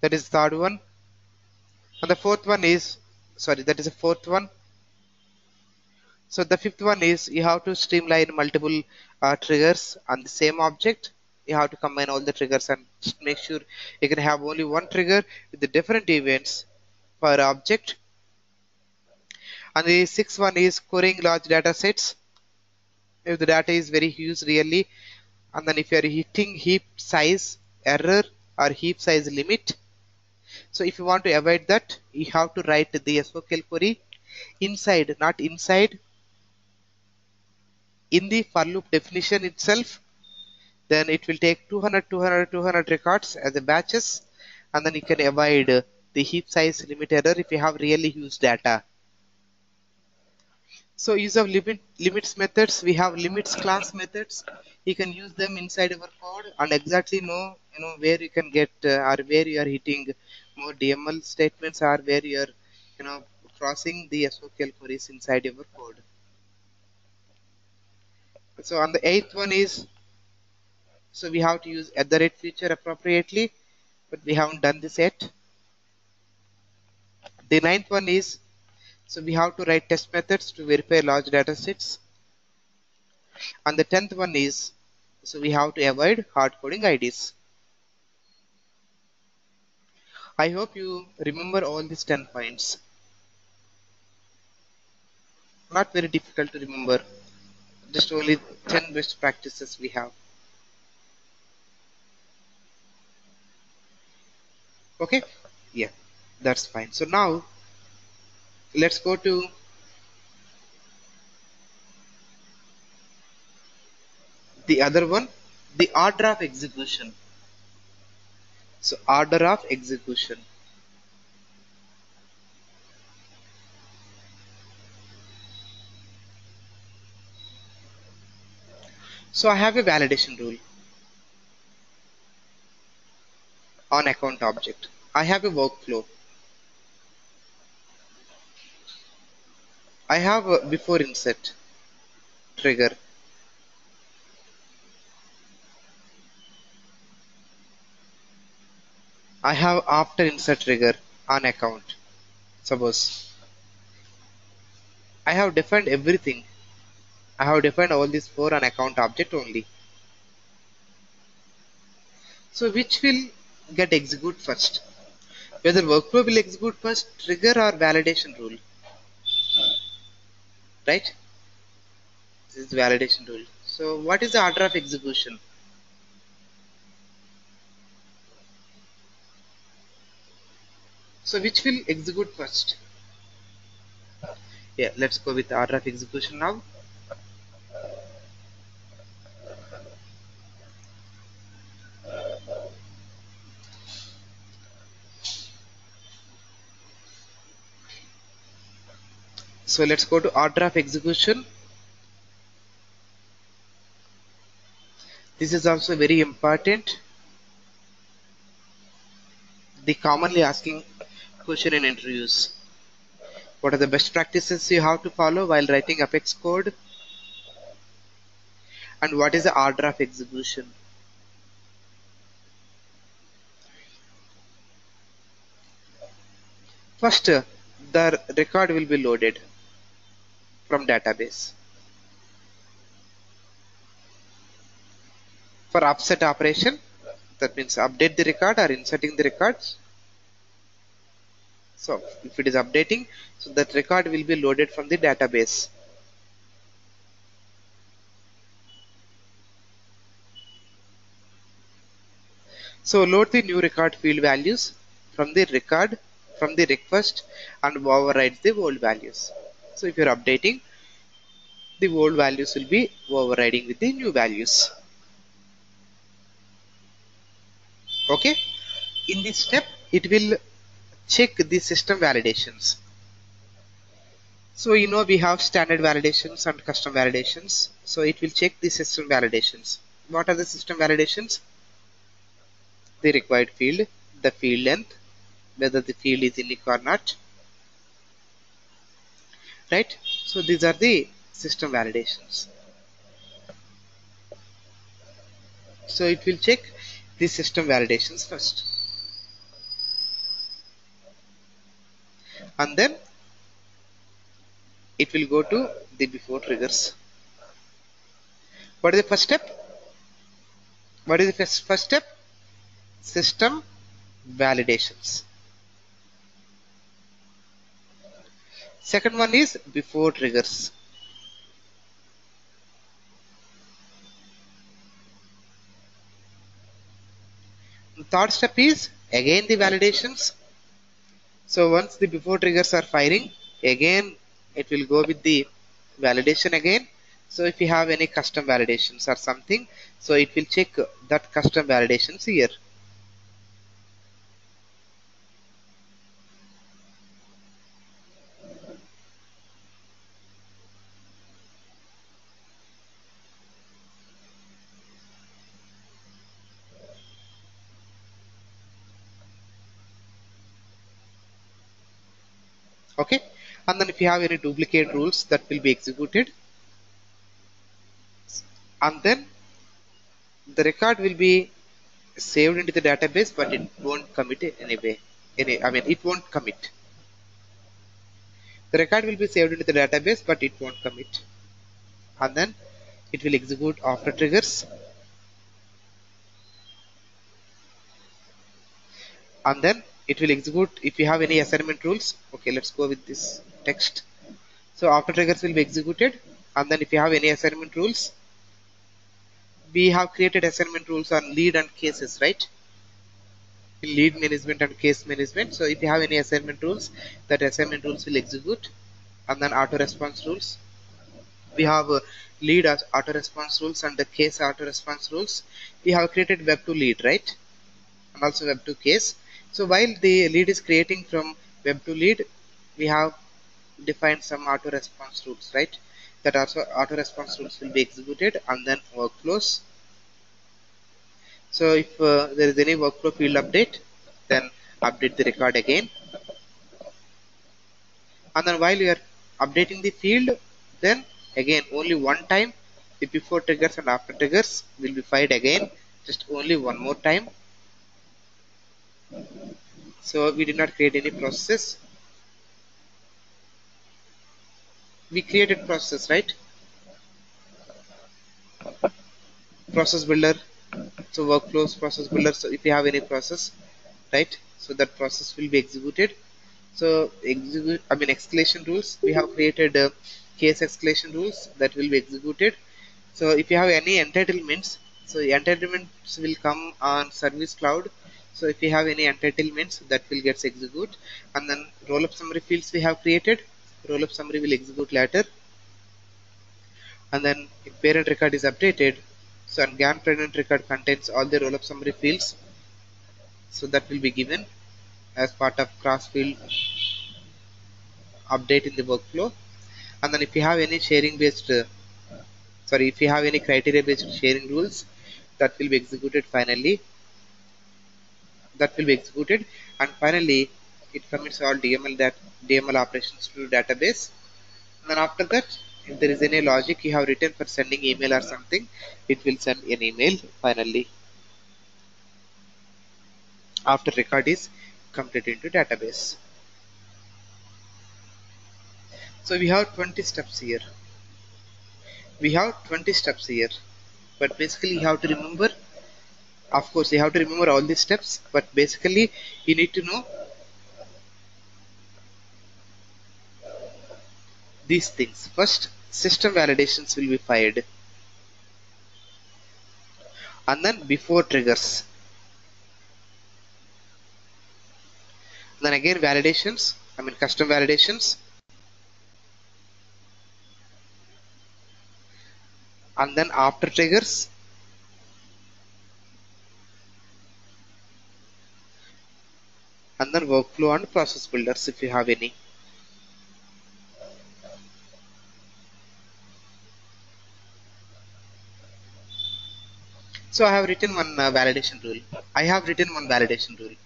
That is the third one. And the fourth one is sorry that is the fourth one so the fifth one is you have to streamline multiple uh, triggers on the same object. You have to combine all the triggers and make sure you can have only one trigger with the different events per object. And the sixth one is querying large data sets. If the data is very huge really and then if you are hitting heap size error or heap size limit so if you want to avoid that, you have to write the SQL query inside, not inside, in the for loop definition itself. Then it will take 200, 200, 200 records as a batches, and then you can avoid the heap size limit error if you have really huge data. So use of limit limits methods, we have limits class methods. You can use them inside our code and exactly know you know where you can get uh, or where you are hitting more DML statements or where you're you know crossing the SQL queries inside your code. So on the eighth one is so we have to use at the rate feature appropriately but we haven't done this yet. The ninth one is so we have to write test methods to verify large data sets. And the tenth one is so we have to avoid hard coding IDs. I hope you remember all these 10 points. Not very difficult to remember, just only 10 best practices we have. Okay, yeah, that's fine. So now let's go to the other one, the order of execution. So order of execution. So I have a validation rule on account object. I have a workflow. I have a before insert trigger I have after insert trigger on account. Suppose I have defined everything. I have defined all these for an account object only. So which will get execute first? Whether workflow will execute first, trigger or validation rule. Right? This is validation rule. So what is the order of execution? So which will execute first? Yeah, let's go with order of execution now. So let's go to order of execution. This is also very important. The commonly asking question in interviews. What are the best practices you have to follow while writing Apex code? And what is the order of execution? First, the record will be loaded from database. For upsert operation, that means update the record or inserting the records, so if it is updating so that record will be loaded from the database. So load the new record field values from the record from the request and override the old values so if you're updating the old values will be overriding with the new values. Okay? In this step it will check the system validations. So you know we have standard validations and custom validations. So it will check the system validations. What are the system validations? The required field the field length whether the field is unique or not right? So these are the system validations. So it will check the system validations first. And then it will go to the before triggers. What is the first step? What is the first, first step? System validations second one is before triggers. The third step is again the validations. So once the before triggers are firing again it will go with the validation again. So if you have any custom validations or something so it will check that custom validations here you have any duplicate rules that will be executed. And then the record will be saved into the database but it won't commit anyway. Any I mean it won't commit. The record will be saved into the database but it won't commit. And then it will execute after triggers. And then it will execute if you have any assignment rules. Okay let's go with this text. So after triggers will be executed. And then if you have any assignment rules we have created assignment rules on lead and cases right? Lead management and case management. So if you have any assignment rules that assignment rules will execute. And then auto response rules. We have uh, lead as auto response rules and the case auto response rules. We have created web to lead right? And also web to case. So while the lead is creating from web to lead we have defined some auto response rules right? That also auto response rules will be executed and then workflows. So if uh, there is any workflow field update then update the record again. And then while you are updating the field then again only one time the before triggers and after triggers will be fired again. Just only one more time. So we did not create any processes we created process right? Process builder. So workflows process builder. So if you have any process right? So that process will be executed. So execute i mean escalation rules. We have created uh, case escalation rules that will be executed. So if you have any entitlements so entitlements will come on service cloud. So if you have any entitlements that will get executed. And then roll up summary fields we have created roll up summary will execute later. And then if parent record is updated so and grandparent record contains all the roll up summary fields. So that will be given as part of cross field update in the workflow. And then if you have any sharing based uh, sorry if you have any criteria based sharing rules that will be executed finally. That will be executed. And finally it commits all DML that DML operations to database. And then after that if there is any logic you have written for sending email or something it will send an email finally. After record is completed into database. So we have 20 steps here. We have 20 steps here. But basically you have to remember of course you have to remember all these steps but basically you need to know these things. First system validations will be fired. And then before triggers. Then again validations I mean custom validations. And then after triggers. And then workflow and process builders if you have any so I have written one uh, validation rule. I have written one validation rule.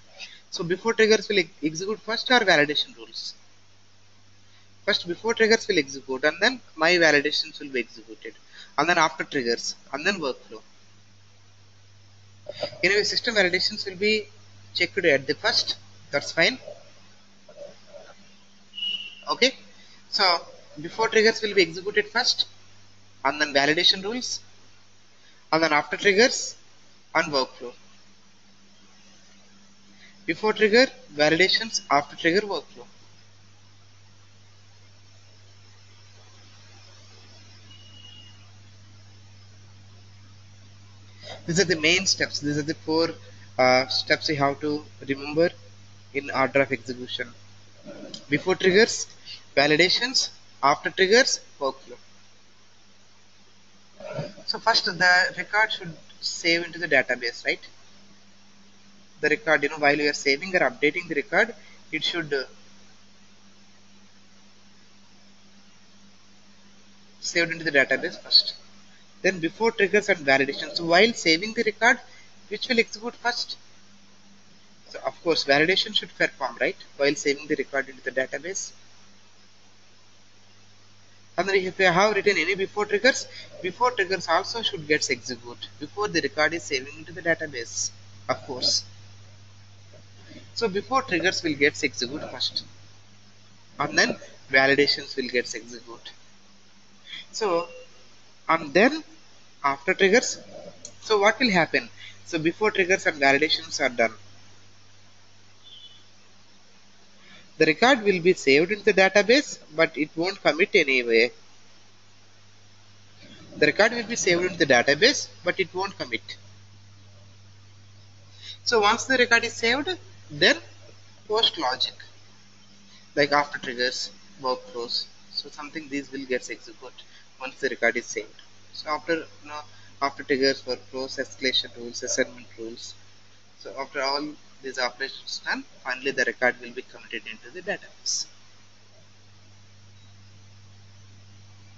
So before triggers will execute first our validation rules. First before triggers will execute and then my validations will be executed. And then after triggers and then workflow. Anyway system validations will be checked at the first. That's fine. Okay? So before triggers will be executed first and then validation rules and then after triggers and workflow. Before trigger validations after trigger workflow. These are the main steps. These are the four uh, steps you have to remember in order of execution. Before triggers validations after triggers workflow so first the record should save into the database right? The record you know while you are saving or updating the record it should uh, into the database first. Then before triggers and validation. So while saving the record which will execute first? So of course validation should perform right? While saving the record into the database and then if you have written any before triggers before triggers also should get execute before the record is saving into the database of course. So before triggers will get execute first. And then validations will get execute so and then after triggers so what will happen? So before triggers and validations are done the record will be saved in the database but it won't commit anyway. The record will be saved in the database but it won't commit. So once the record is saved then post logic like after triggers workflows so something these will get executed once the record is saved. So after you know after triggers workflows escalation rules assignment rules so after all these operations done finally the record will be committed into the database.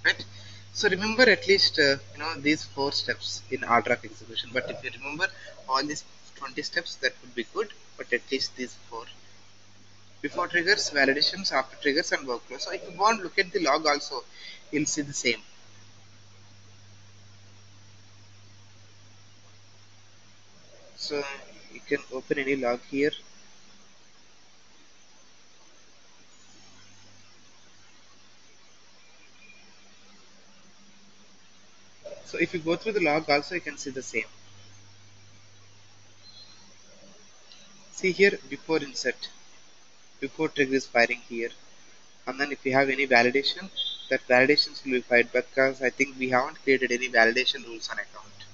Right? So remember at least uh, you know these four steps in order of execution but if you remember all these 20 steps that would be good but at least these four. Before triggers validations after triggers and workflow so if you want look at the log also you'll see the same. So can open any log here. So if you go through the log also you can see the same. See here before insert. Before trigger is firing here. And then if you have any validation that validations will be fired because I think we haven't created any validation rules on account.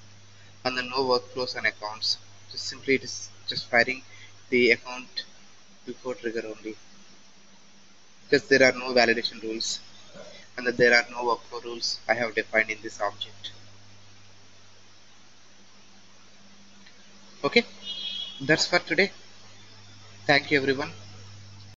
And then no workflows on accounts just simply it is just firing the account before trigger only. Because there are no validation rules and that there are no workflow rules I have defined in this object. Okay? That's for today. Thank you everyone